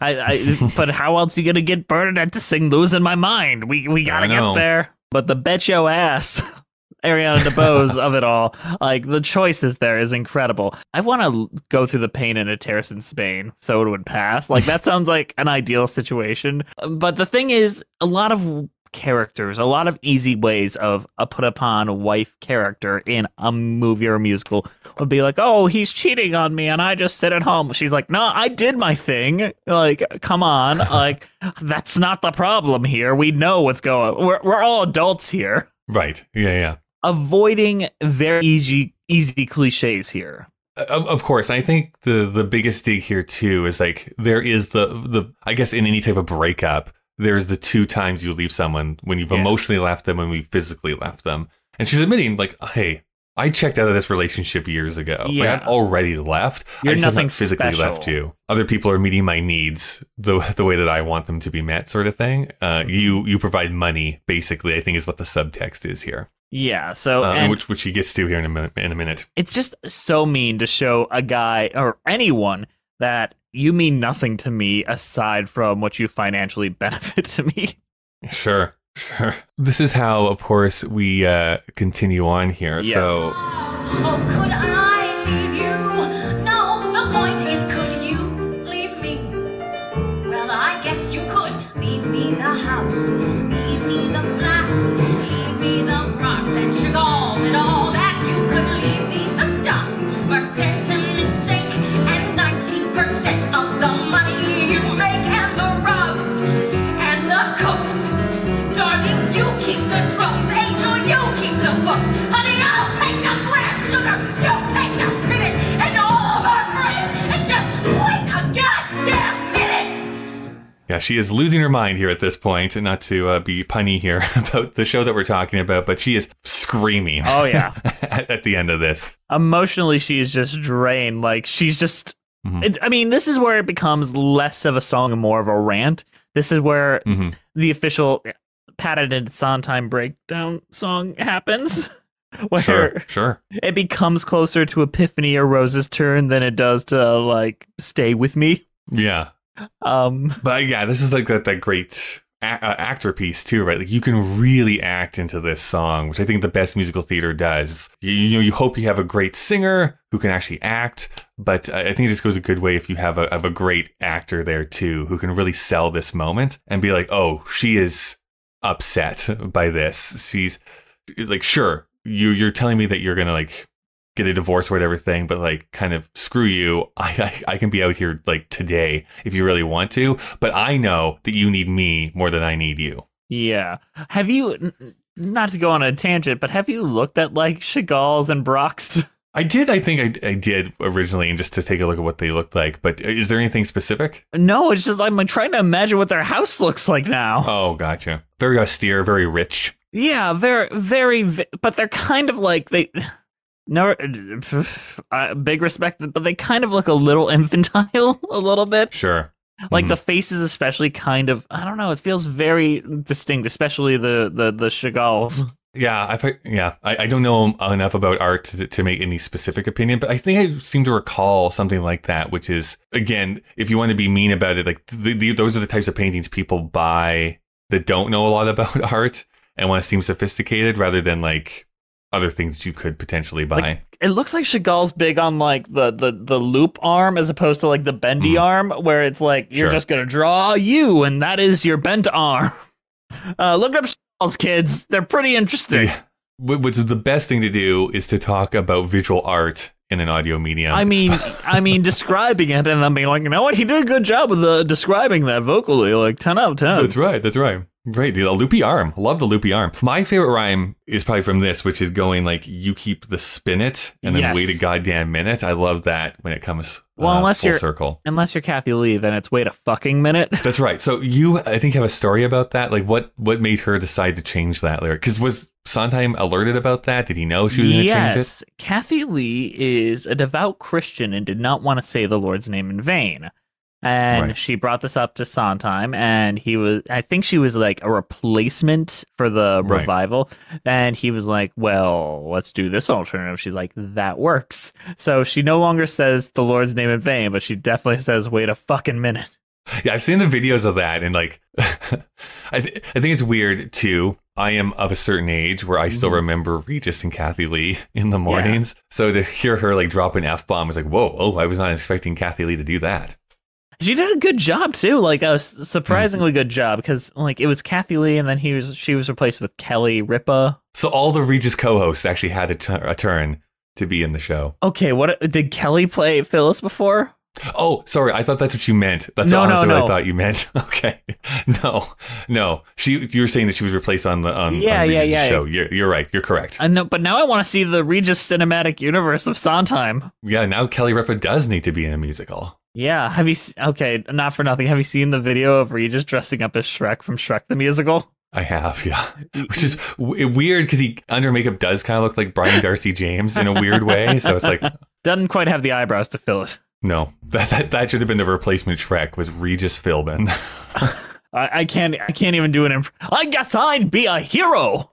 I, I, but how else are you gonna get Bernadette to sing "Losing My Mind"? We we gotta get there. But the bet yo ass, Ariana DeBose of it all, like the choices there is incredible. I want to go through the pain in a terrace in Spain so it would pass. Like that sounds like an ideal situation. But the thing is, a lot of characters, a lot of easy ways of a put upon wife character in a movie or a musical would be like, oh, he's cheating on me and I just sit at home. She's like, no, I did my thing. Like, come on. Like, that's not the problem here. We know what's going We're, we're all adults here. Right. Yeah, yeah. Avoiding very easy, easy cliches here. Uh, of, of course, I think the the biggest dig here too is like there is the the I guess in any type of breakup, there's the two times you leave someone when you've Yeah. emotionally left them and we physically left them. And she's admitting like, hey, I checked out of this relationship years ago. Like, I've already left. I You're just nothing physically special. left you. Other people are meeting my needs the the way that I want them to be met, sort of thing. Uh, you you provide money, basically. I think is what the subtext is here, Yeah. So, uh, and which which he gets to here in a minute. In a minute. it's just so mean to show a guy or anyone that you mean nothing to me aside from what you financially benefit to me. Sure, sure. This is how, of course, we uh, continue on here. Yes. So, Oh, could I yeah, she is losing her mind here at this point. Not to uh, be punny here about the show that we're talking about, but she is screaming Oh yeah. at, at the end of this. Emotionally she is just drained. Like she's just Mhm. it, I mean, this is where it becomes less of a song and more of a rant. This is where hmm the official patented Sondheim breakdown song happens. Where Sure, sure. it becomes closer to Epiphany or Rose's turn than it does to like Stay With Me. Yeah, Um but yeah, this is like that that great a- uh, actor piece too, right? Like you can really act into this song, which I think the best musical theater does. You, you know, you hope you have a great singer who can actually act, but I I think it just goes a good way if you have a have a great actor there too, who can really sell this moment and be like, oh, she is upset by this. She's like, sure, you you're telling me that you're gonna like get a divorce or whatever thing, but like kind of screw you. I, I I can be out here like today if you really want to, but I know that you need me more than I need you. yeah. Have you not to go on a tangent, but have you looked at like Chagall's and Braque's I did. I think I, I did originally, and just to take a look at what they looked like. But is there anything specific? No, it's just I'm trying to imagine what their house looks like now. Oh, gotcha. Very austere, very rich. Yeah, very, very, but they're kind of like they. No, uh, big respect, but they kind of look a little infantile, a little bit. Sure. Like Mhm. the faces, especially, kind of. I don't know. It feels very distinct, especially the the the Chagall's. Yeah, I've yeah. I, I don't know enough about art to, to make any specific opinion, but I think I seem to recall something like that, which is again, if you want to be mean about it, like the, the, those are the types of paintings people buy that don't know a lot about art and want to seem sophisticated, rather than like other things that you could potentially buy. Like, it looks like Chagall's big on like the the the loop arm as opposed to like the bendy Mhm. arm, where it's like you're Sure. just gonna draw you, and that is your bent arm. Uh, look up Chagall's kids; they're pretty interesting. Yeah. What- What's the best thing to do is to talk about visual art in an audio medium. I mean, I mean, describing it and then being like, you know what, he did a good job with uh, describing that vocally, like ten out of ten. That's right. That's right. Right. The loopy arm. Love the loopy arm. My favorite rhyme is probably from this, which is going like, you keep the spinet and then Yes. wait a goddamn minute. I love that when it comes Well, uh, unless full you're- circle. Unless you're Kathie Lee, then it's wait a fucking minute. That's right. So you, I think, have a story about that. Like, what what made her decide to change that lyric? Because was Sondheim alerted about that? Did he know she was going to change it? yes, Kathie Lee is a devout Christian and did not want to say the Lord's name in vain. And Right. she brought this up to Sondheim, and he was, I think she was like a replacement for the Right. revival. And he was like, well, let's do this alternative. She's like, that works. So she no longer says the Lord's name in vain, but she definitely says, wait a fucking minute. Yeah, I've seen the videos of that, and like, I, th- I think it's weird too. I am of a certain age where I still Mhm. remember Regis and Kathie Lee in the mornings. So to hear her like drop an f bomb was like, whoa, oh, I was not expecting Kathie Lee to do that. She did a good job too, like a surprisingly Mm-hmm. good job because like it was Kathie Lee, and then he was she was replaced with Kelly Ripa. So all the Regis co-hosts actually had a tu- a turn to be in the show. Okay, what did Kelly play Phyllis before? Oh, sorry, I thought that's what you meant. That's No, no, honestly what. I thought you meant. Okay, no, no. She, you were saying that she was replaced on the on, Yeah, on yeah, yeah. show. You're, you're right. You're correct. I know, but now I want to see the Regis cinematic universe of Sondheim. yeah, now Kelly Ripa does need to be in a musical. Yeah, have you? Okay, not for nothing. Have you seen the video of Regis dressing up as Shrek from Shrek the Musical? I have, yeah. Which is w- weird because he under makeup does kind of look like Brian d'Arcy James in a weird way. So it's like, Doesn't quite have the eyebrows to fill it. no, that that, that should have been the replacement Shrek was Regis Philbin. I, I can't. I can't even do an. Imp- I guess I'd be a hero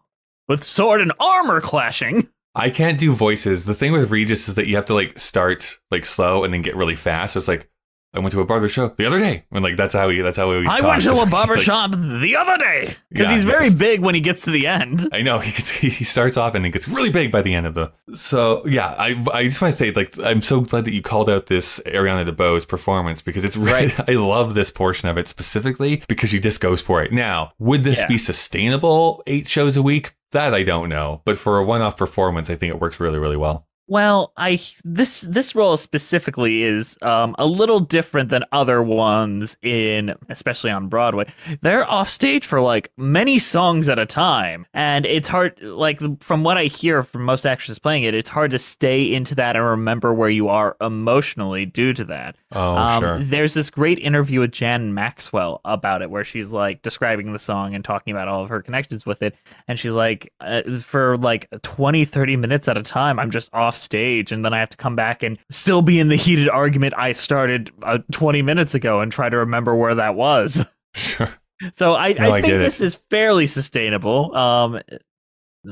with sword and armor clashing. I can't do voices. The thing with Regis is that you have to like start like slow and then get really fast. So it's like I went to a barber shop the other day, and like that's how he that's how he I went to a barber like, shop the other day because Yeah, he's very yes. big when he gets to the end. I know he gets he starts off and it gets really big by the end of the. So yeah, I I just want to say like I'm so glad that you called out this Ariana DeBose performance because it's really I love this portion of it specifically because she just goes for it. Now, would this Yeah. be sustainable eight shows a week? That I don't know, but for a one-off performance, I think it works really really well. Well, I this this role specifically is um, a little different than other ones in, especially on Broadway. They're off stage for like many songs at a time, and it's hard. Like from what I hear from most actors playing it, it's hard to stay into that and remember where you are emotionally due to that. Oh Um, sure, There's this great interview with Jan Maxwell about it, where she's like describing the song and talking about all of her connections with it. And she's like, uh, for like 20, 30 minutes at a time, I'm just off stage. And then I have to come back and still be in the heated argument I started uh, 20 minutes ago and try to remember where that was. sure. So I, No, I I think this is fairly sustainable. Um,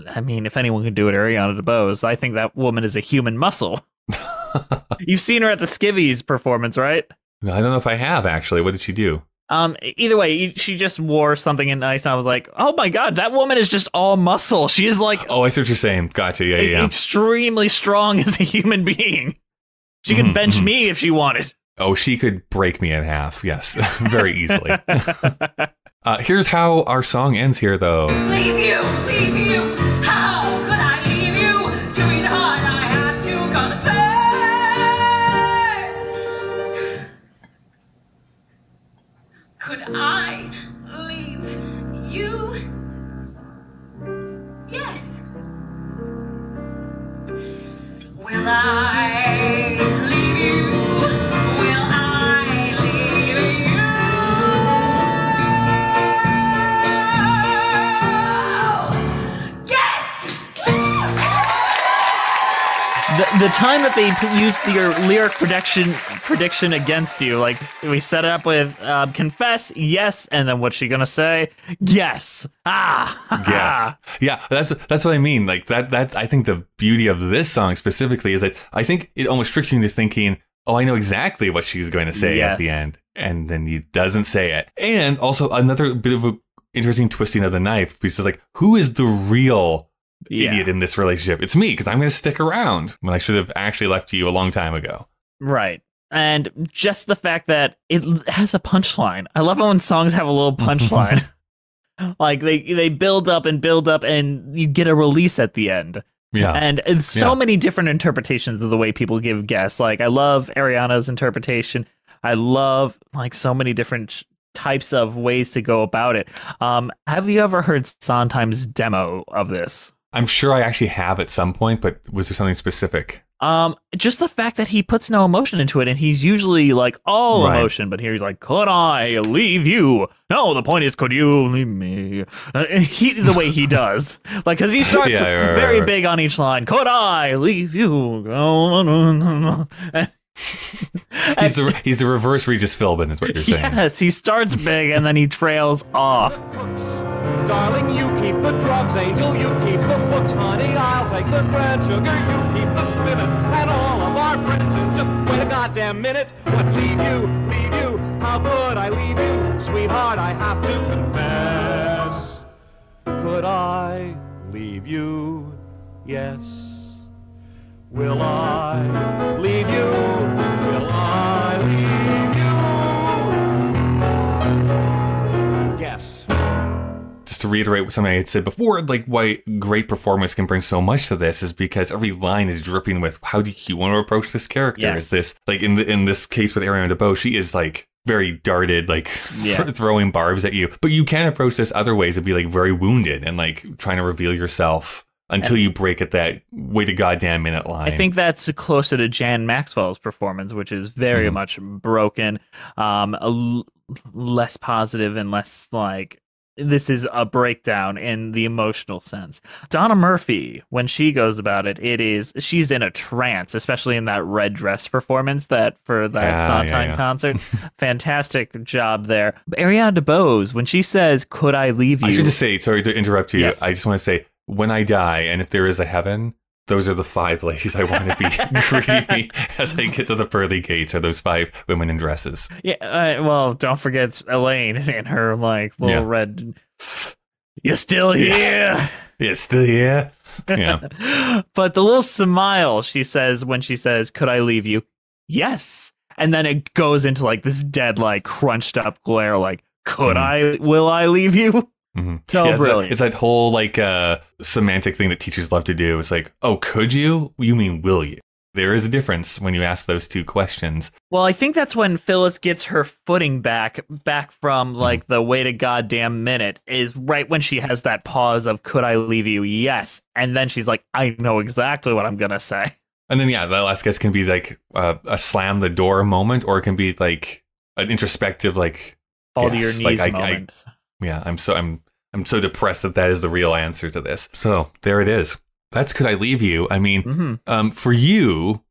I mean, if anyone can do it, Ariana DeBose. I think that woman is a human muscle. You've seen her at the Skivvies performance, right? No, I don't know if I have actually. What did she do? Um. Either way, she just wore something in nice, and I was like, "Oh my god, that woman is just all muscle. She is like Oh, I see what you're saying. Gotcha. Yeah, yeah. yeah. extremely strong as a human being. She could Mhm, bench mhm. me if she wanted." Oh, she could break me in half. Yes, very easily. Uh, here's how our song ends here, though. Leave you, leave you. Could I leave you? Yes. Will I the the time that they used your lyric prediction prediction against you, like we set it up with um, confess, yes, and then what's she gonna say? Yes. Ah. Yes. Yeah, that's that's what I mean. Like that that I think the beauty of this song specifically is that I think it almost tricks you into thinking, "Oh, I know exactly what she's going to say at the end." And then he doesn't say it. And also another bit of a interesting twisting of the knife because it's like, who is the real Yeah. idiot in this relationship? It's me because I'm going to stick around when I should have actually left you a long time ago. Right. And just the fact that it has a punchline. I love it when songs have a little punchline. like they they build up and build up and you get a release at the end. Yeah. And it's so Yeah. many different interpretations of the way people give guests. Like I love Ariana's interpretation. I love like so many different types of ways to go about it. Um, have you ever heard Sondheim's demo of this? I'm sure I actually have at some point, but was there something specific? Um, just the fact that he puts no emotion into it, and he's usually like all Right. emotion, but here he's like, "Could I leave you?" No, the point is, could you leave me? Uh, he the way he does, like, because he starts Yeah, right, right, very right. big on each line. Could I leave you? he's the he's the reverse Regis Philbin, is what you're saying. Yes, he starts big and then he trails off. Darling, you keep the drugs, angel, you keep the books, honey, I'll take the bread, sugar, you keep the spinet, and all of our friends, and just wait a goddamn minute, what leave you, leave you, how could I leave you, sweetheart, I have to confess, could I leave you, yes, will I leave you, will I leave you, yes. just to reiterate something I had said before, like why great performance can bring so much to this is because every line is dripping with how do you want to approach this character? Yes. Is this like in the, in this case with Ariana DeBose, she is like very darted, like Yeah. throwing barbs at you. But you can approach this other ways and be like very wounded and like trying to reveal yourself until you break at that wait a goddamn minute line. I think that's closer to Jan Maxwell's performance, which is very Mhm. much broken, um, a l- less positive and less like this is a breakdown in the emotional sense. Donna Murphy, when she goes about it, it is she's in a trance, especially in that red dress performance that for that Yeah, Sondheim yeah, yeah. concert. Fantastic job there. Ariana DeBose, when she says, "Could I leave you?" I should just say, sorry to interrupt you. Yes. I just want to say, when I die, and if there is a heaven, those are the five ladies I want to be me as I get to the pearly gates. Are those five women in dresses? Yeah, uh, well, don't forget Elaine and her like little Yeah. red. You're still here. Yeah, You're still here. Yeah. but the little smile she says when she says, "Could I leave you?" Yes, and then it goes into like this dead, like crunched up glare, like, "Could I? Will I leave you?" Mhm. So Yeah, it's, brilliant. it's that whole like uh, semantic thing that teachers love to do. It's like, oh, could you? You mean will you? There is a difference when you ask those two questions. Well, I think that's when Phyllis gets her footing back, back from like the wait a goddamn minute, is right when she has that pause of "Could I leave you?" Yes, and then she's like, "I know exactly what I'm gonna say." And then yeah, that last guess can be like uh, a slam the door moment, or it can be like an introspective like Fall to your knees like, I- I- moment. Yeah i'm so i'm i'm so depressed that that is the real answer to this so there it is that's could i leave you i mean hmm um for you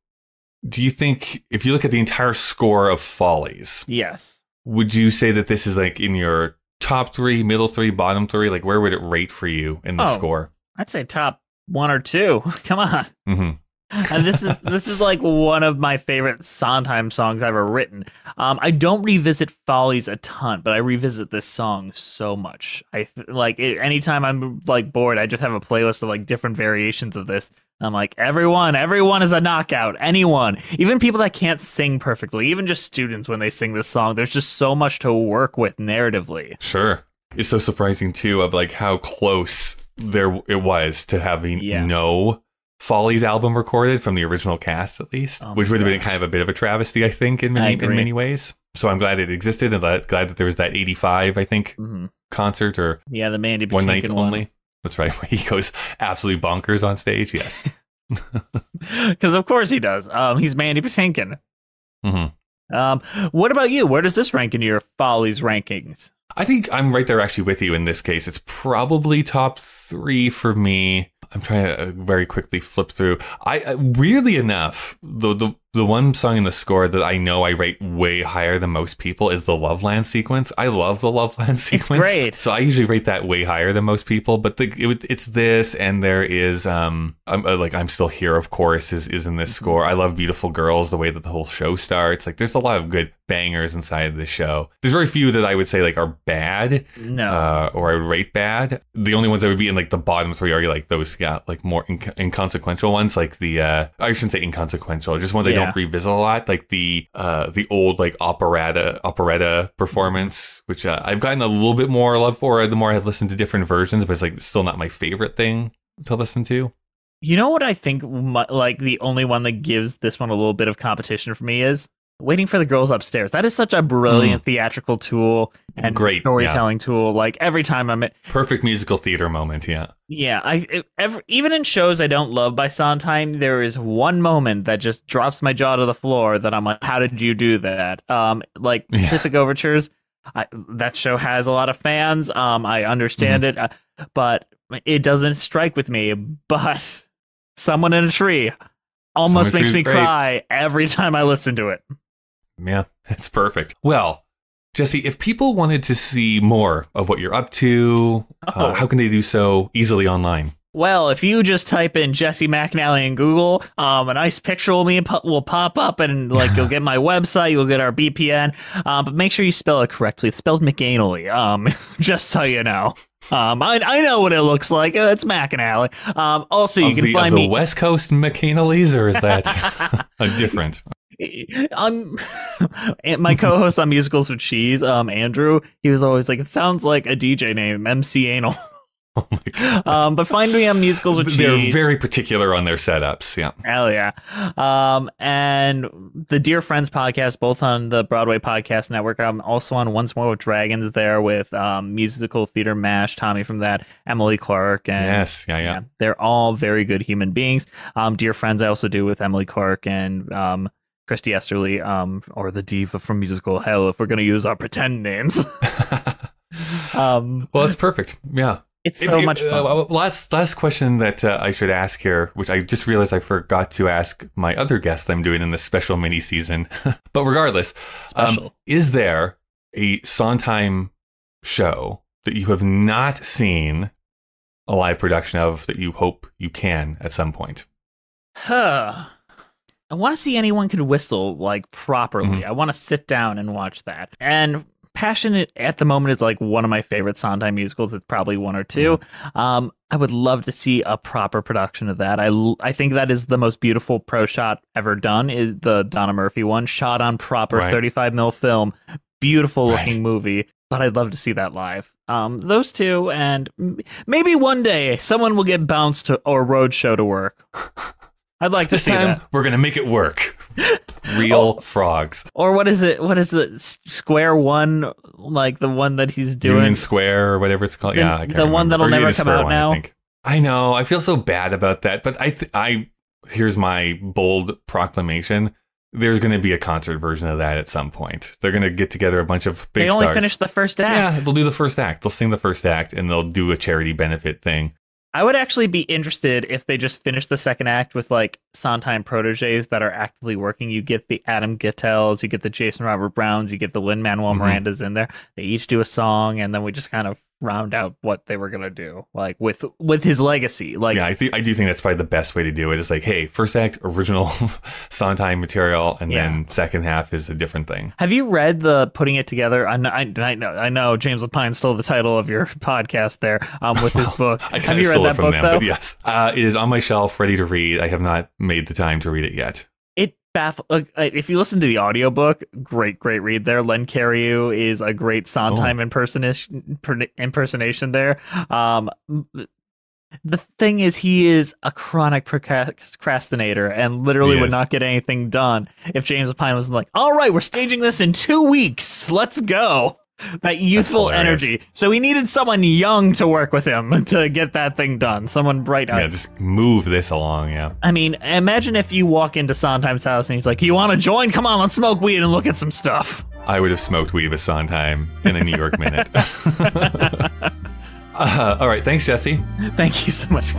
do you think if you look at the entire score of follies Yes. would you say that this is like in your top three middle three bottom three like where would it rate for you in the Oh. score I'd say top one or two. Come on. hmm And this is this is like one of my favorite Sondheim songs I've ever written. Um, I don't revisit Follies a ton, but I revisit this song so much. I th- like it, anytime I'm like bored, I just have a playlist of like different variations of this. I'm like everyone, everyone is a knockout. Anyone, even people that can't sing perfectly, even just students when they sing this song. There's just so much to work with narratively. sure it's so surprising too of like how close there it was to having Yeah. no Follies album recorded from the original cast, at least, Oh which would have been kind of a bit of a travesty, I think, in many in many ways. So I'm glad it existed, and glad that there was that '85, I think, hmm concert or Yeah, the Mandy one night one. only. That's right. Where he goes absolutely bonkers on stage. Yes. Because of course he does. Um, he's Mandy Patinkin. hmm Um, what about you? Where does this rank in your Follies rankings? I think I'm right there actually with you in this case. It's probably top three for me. I'm trying to uh, very quickly flip through. I uh, weirdly enough, the the the one song in the score that I know I rate way higher than most people is the Loveland sequence. I love the Loveland sequence. It's great. So I usually rate that way higher than most people. But the, it, it's this, and there is um, I'm, uh, like I'm still here. Of course, is is in this Mm-hmm. score. I love Beautiful Girls. The way that the whole show starts. Like there's a lot of good bangers inside of the show. There's very few that I would say like are bad No. uh, or I would rate bad. The only ones that would be in like the bottom three are like those yeah like more inc- inconsequential ones like the uh, I shouldn't say inconsequential just ones I Yeah. Don't revisit a lot like the uh, the old like operetta operetta performance which uh, I've gotten a little bit more love for the more I've listened to different versions but it's like still not my favorite thing to listen to. you know what I think? Like the only one that gives this one a little bit of competition for me is waiting for the girls upstairs. That is such a brilliant theatrical tool and Mm. Great, storytelling tool. Like every time I'm, at, Perfect musical theater moment, yeah. yeah, I it, ever, even in shows I don't love by Sondheim, there is one moment that just drops my jaw to the floor. That I'm like, how did you do that? Um, like Yeah. Pacific Overtures. I, that show has a lot of fans. Um, I understand Mm-hmm. it, uh, but it doesn't strike with me. But someone in a tree almost makes me great. cry every time I listen to it. Yeah, that's perfect. Well, Jesse, if people wanted to see more of what you're up to, uh, Oh. how can they do so easily online? Well, if you just type in Jesse McNally in Google, um, a nice picture will be will pop up, and like you'll get my website, you'll get our BPN. Um, but make sure you spell it correctly. It's spelled McAnally. Um, just so you know. Um, I I know what it looks like. Uh, It's McAnally. Um, also you of can the, find the me. West Coast McCanalese, or is that a different? And my co-host on Musicals with Cheese, um, Andrew, he was always like, "It sounds like a DJ name, MC Anal." Oh my god. Um, but find me on Musicals with cheese. They're very particular on their setups. Yeah. Hell yeah. Um, and the Dear Friends podcast, both on the Broadway Podcast Network. I'm also on Once More with Dragons there with um, musical theater mash, Tommy from that, Emily Clark, and Yes. Yeah. Yeah. they're all very good human beings. Um, Dear Friends, I also do with Emily Clark and um, Christy Esterly, um, or the diva from musical Hell, if we're going to use our pretend names. um, well, that's perfect. Yeah. it's so you- much fun. uh, last last question that uh, I should ask here, which I just realized I forgot to ask my other guests I'm doing in this special mini season. but regardless, um, is there a Sondheim show that you have not seen a live production of that you hope you can at some point? Huh. I want to see anyone could whistle like properly. Mhm. I want to sit down and watch that. And Passionate at the moment is like one of my favorite Sondheim musicals. It's probably one or 2 Um, I would love to see a proper production of that. I, I think that is the most beautiful pro shot ever done. Is the Donna Murphy one shot on proper Right. 35 mil film, beautiful Right. looking movie. But I'd love to see that live. Um, those two, and maybe one day someone will get Bounce to, or Road Show to work. I'd like to see time that. we're gonna make it work. Real frogs. Or what is it? What is the Square One? Like the one that he's doing? Union Square or whatever it's called. The- yeah, I the one remember. that'll Or never come out one, I now? think. I know. I feel so bad about that, but I, th- I here's my bold proclamation. There's going to be a concert version of that at some point. They're going to get together a bunch of big they only stars. finished the first act. Yeah, they'll do the first act. They'll sing the first act, and they'll do a charity benefit thing. I would actually be interested if they just finish the second act with like Sondheim proteges that are actively working. You get the Adam Guettels, you get the Jason Robert Browns, you get the Lin Manuel Mhm. Miranda's in there. They each do a song, and then we just kind of round out what they were gonna do, like with with his legacy. Like yeah, I think I do think that's probably the best way to do it. It's like, hey, first act original Sondheim material, and then second half is a different thing. Have you read the putting it together? I know, I, I know, I know James Lapine stole the title of your podcast there um, with his book. I Have kind of you read stole that it from book them, though? but yes, uh, it is on my shelf, ready to read. I have not made the time to read it yet. It baff. Uh, if you listen to the audiobook, great, great read there. Len Cariou is a great Sondheim impersonation impersonation there. Um, the thing is, he is a chronic procrastinator and literally would not get anything done if James Pine was like, "All right, we're staging this in two weeks. Let's go." That youthful energy. So he needed someone young to work with him to get that thing done. Someone bright eyed. Yeah, just move this along. Yeah. I mean, imagine if you walk into Sondheim's house and he's like, "You want to join? Come on, let's smoke weed and look at some stuff." I would have smoked weed with Sondheim in a New York minute. uh, all right, thanks, Jesse. Thank you so much.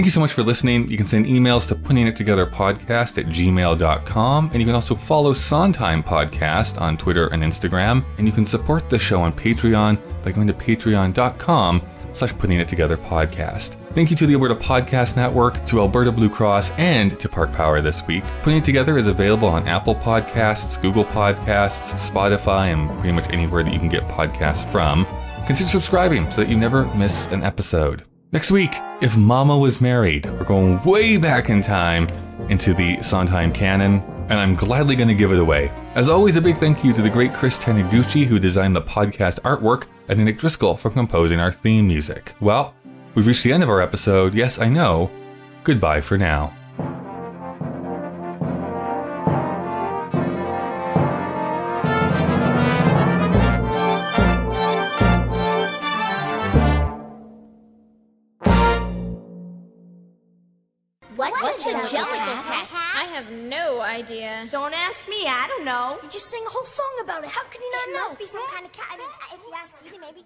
Thank you so much for listening. You can send emails to putting it together podcast at gmail.com. And you can also follow Sondheim Podcast on Twitter and Instagram. And you can support the show on Patreon by going to patreon.com slash putting it together podcast. Thank you to the Alberta Podcast Network, to Alberta Blue Cross, and to Park Power this week. Putting It Together is available on Apple Podcasts, Google Podcasts, Spotify, and pretty much anywhere that you can get podcasts from. Consider subscribing so that you never miss an episode. Next week, if Momma was married, we're going way back in time into the Sondheim canon, and I'm gladly going to give it away. As always, a big thank you to the great Chris Taniguchi who designed the podcast artwork, and Nick Driscoll for composing our theme music. Well, we've reached the end of our episode. Yes, I know. Goodbye for now. Idea. Don't ask me. I don't know. You just sang a whole song about it. How could you not It know? must be some kind of cat. I mean, if you ask Edie, maybe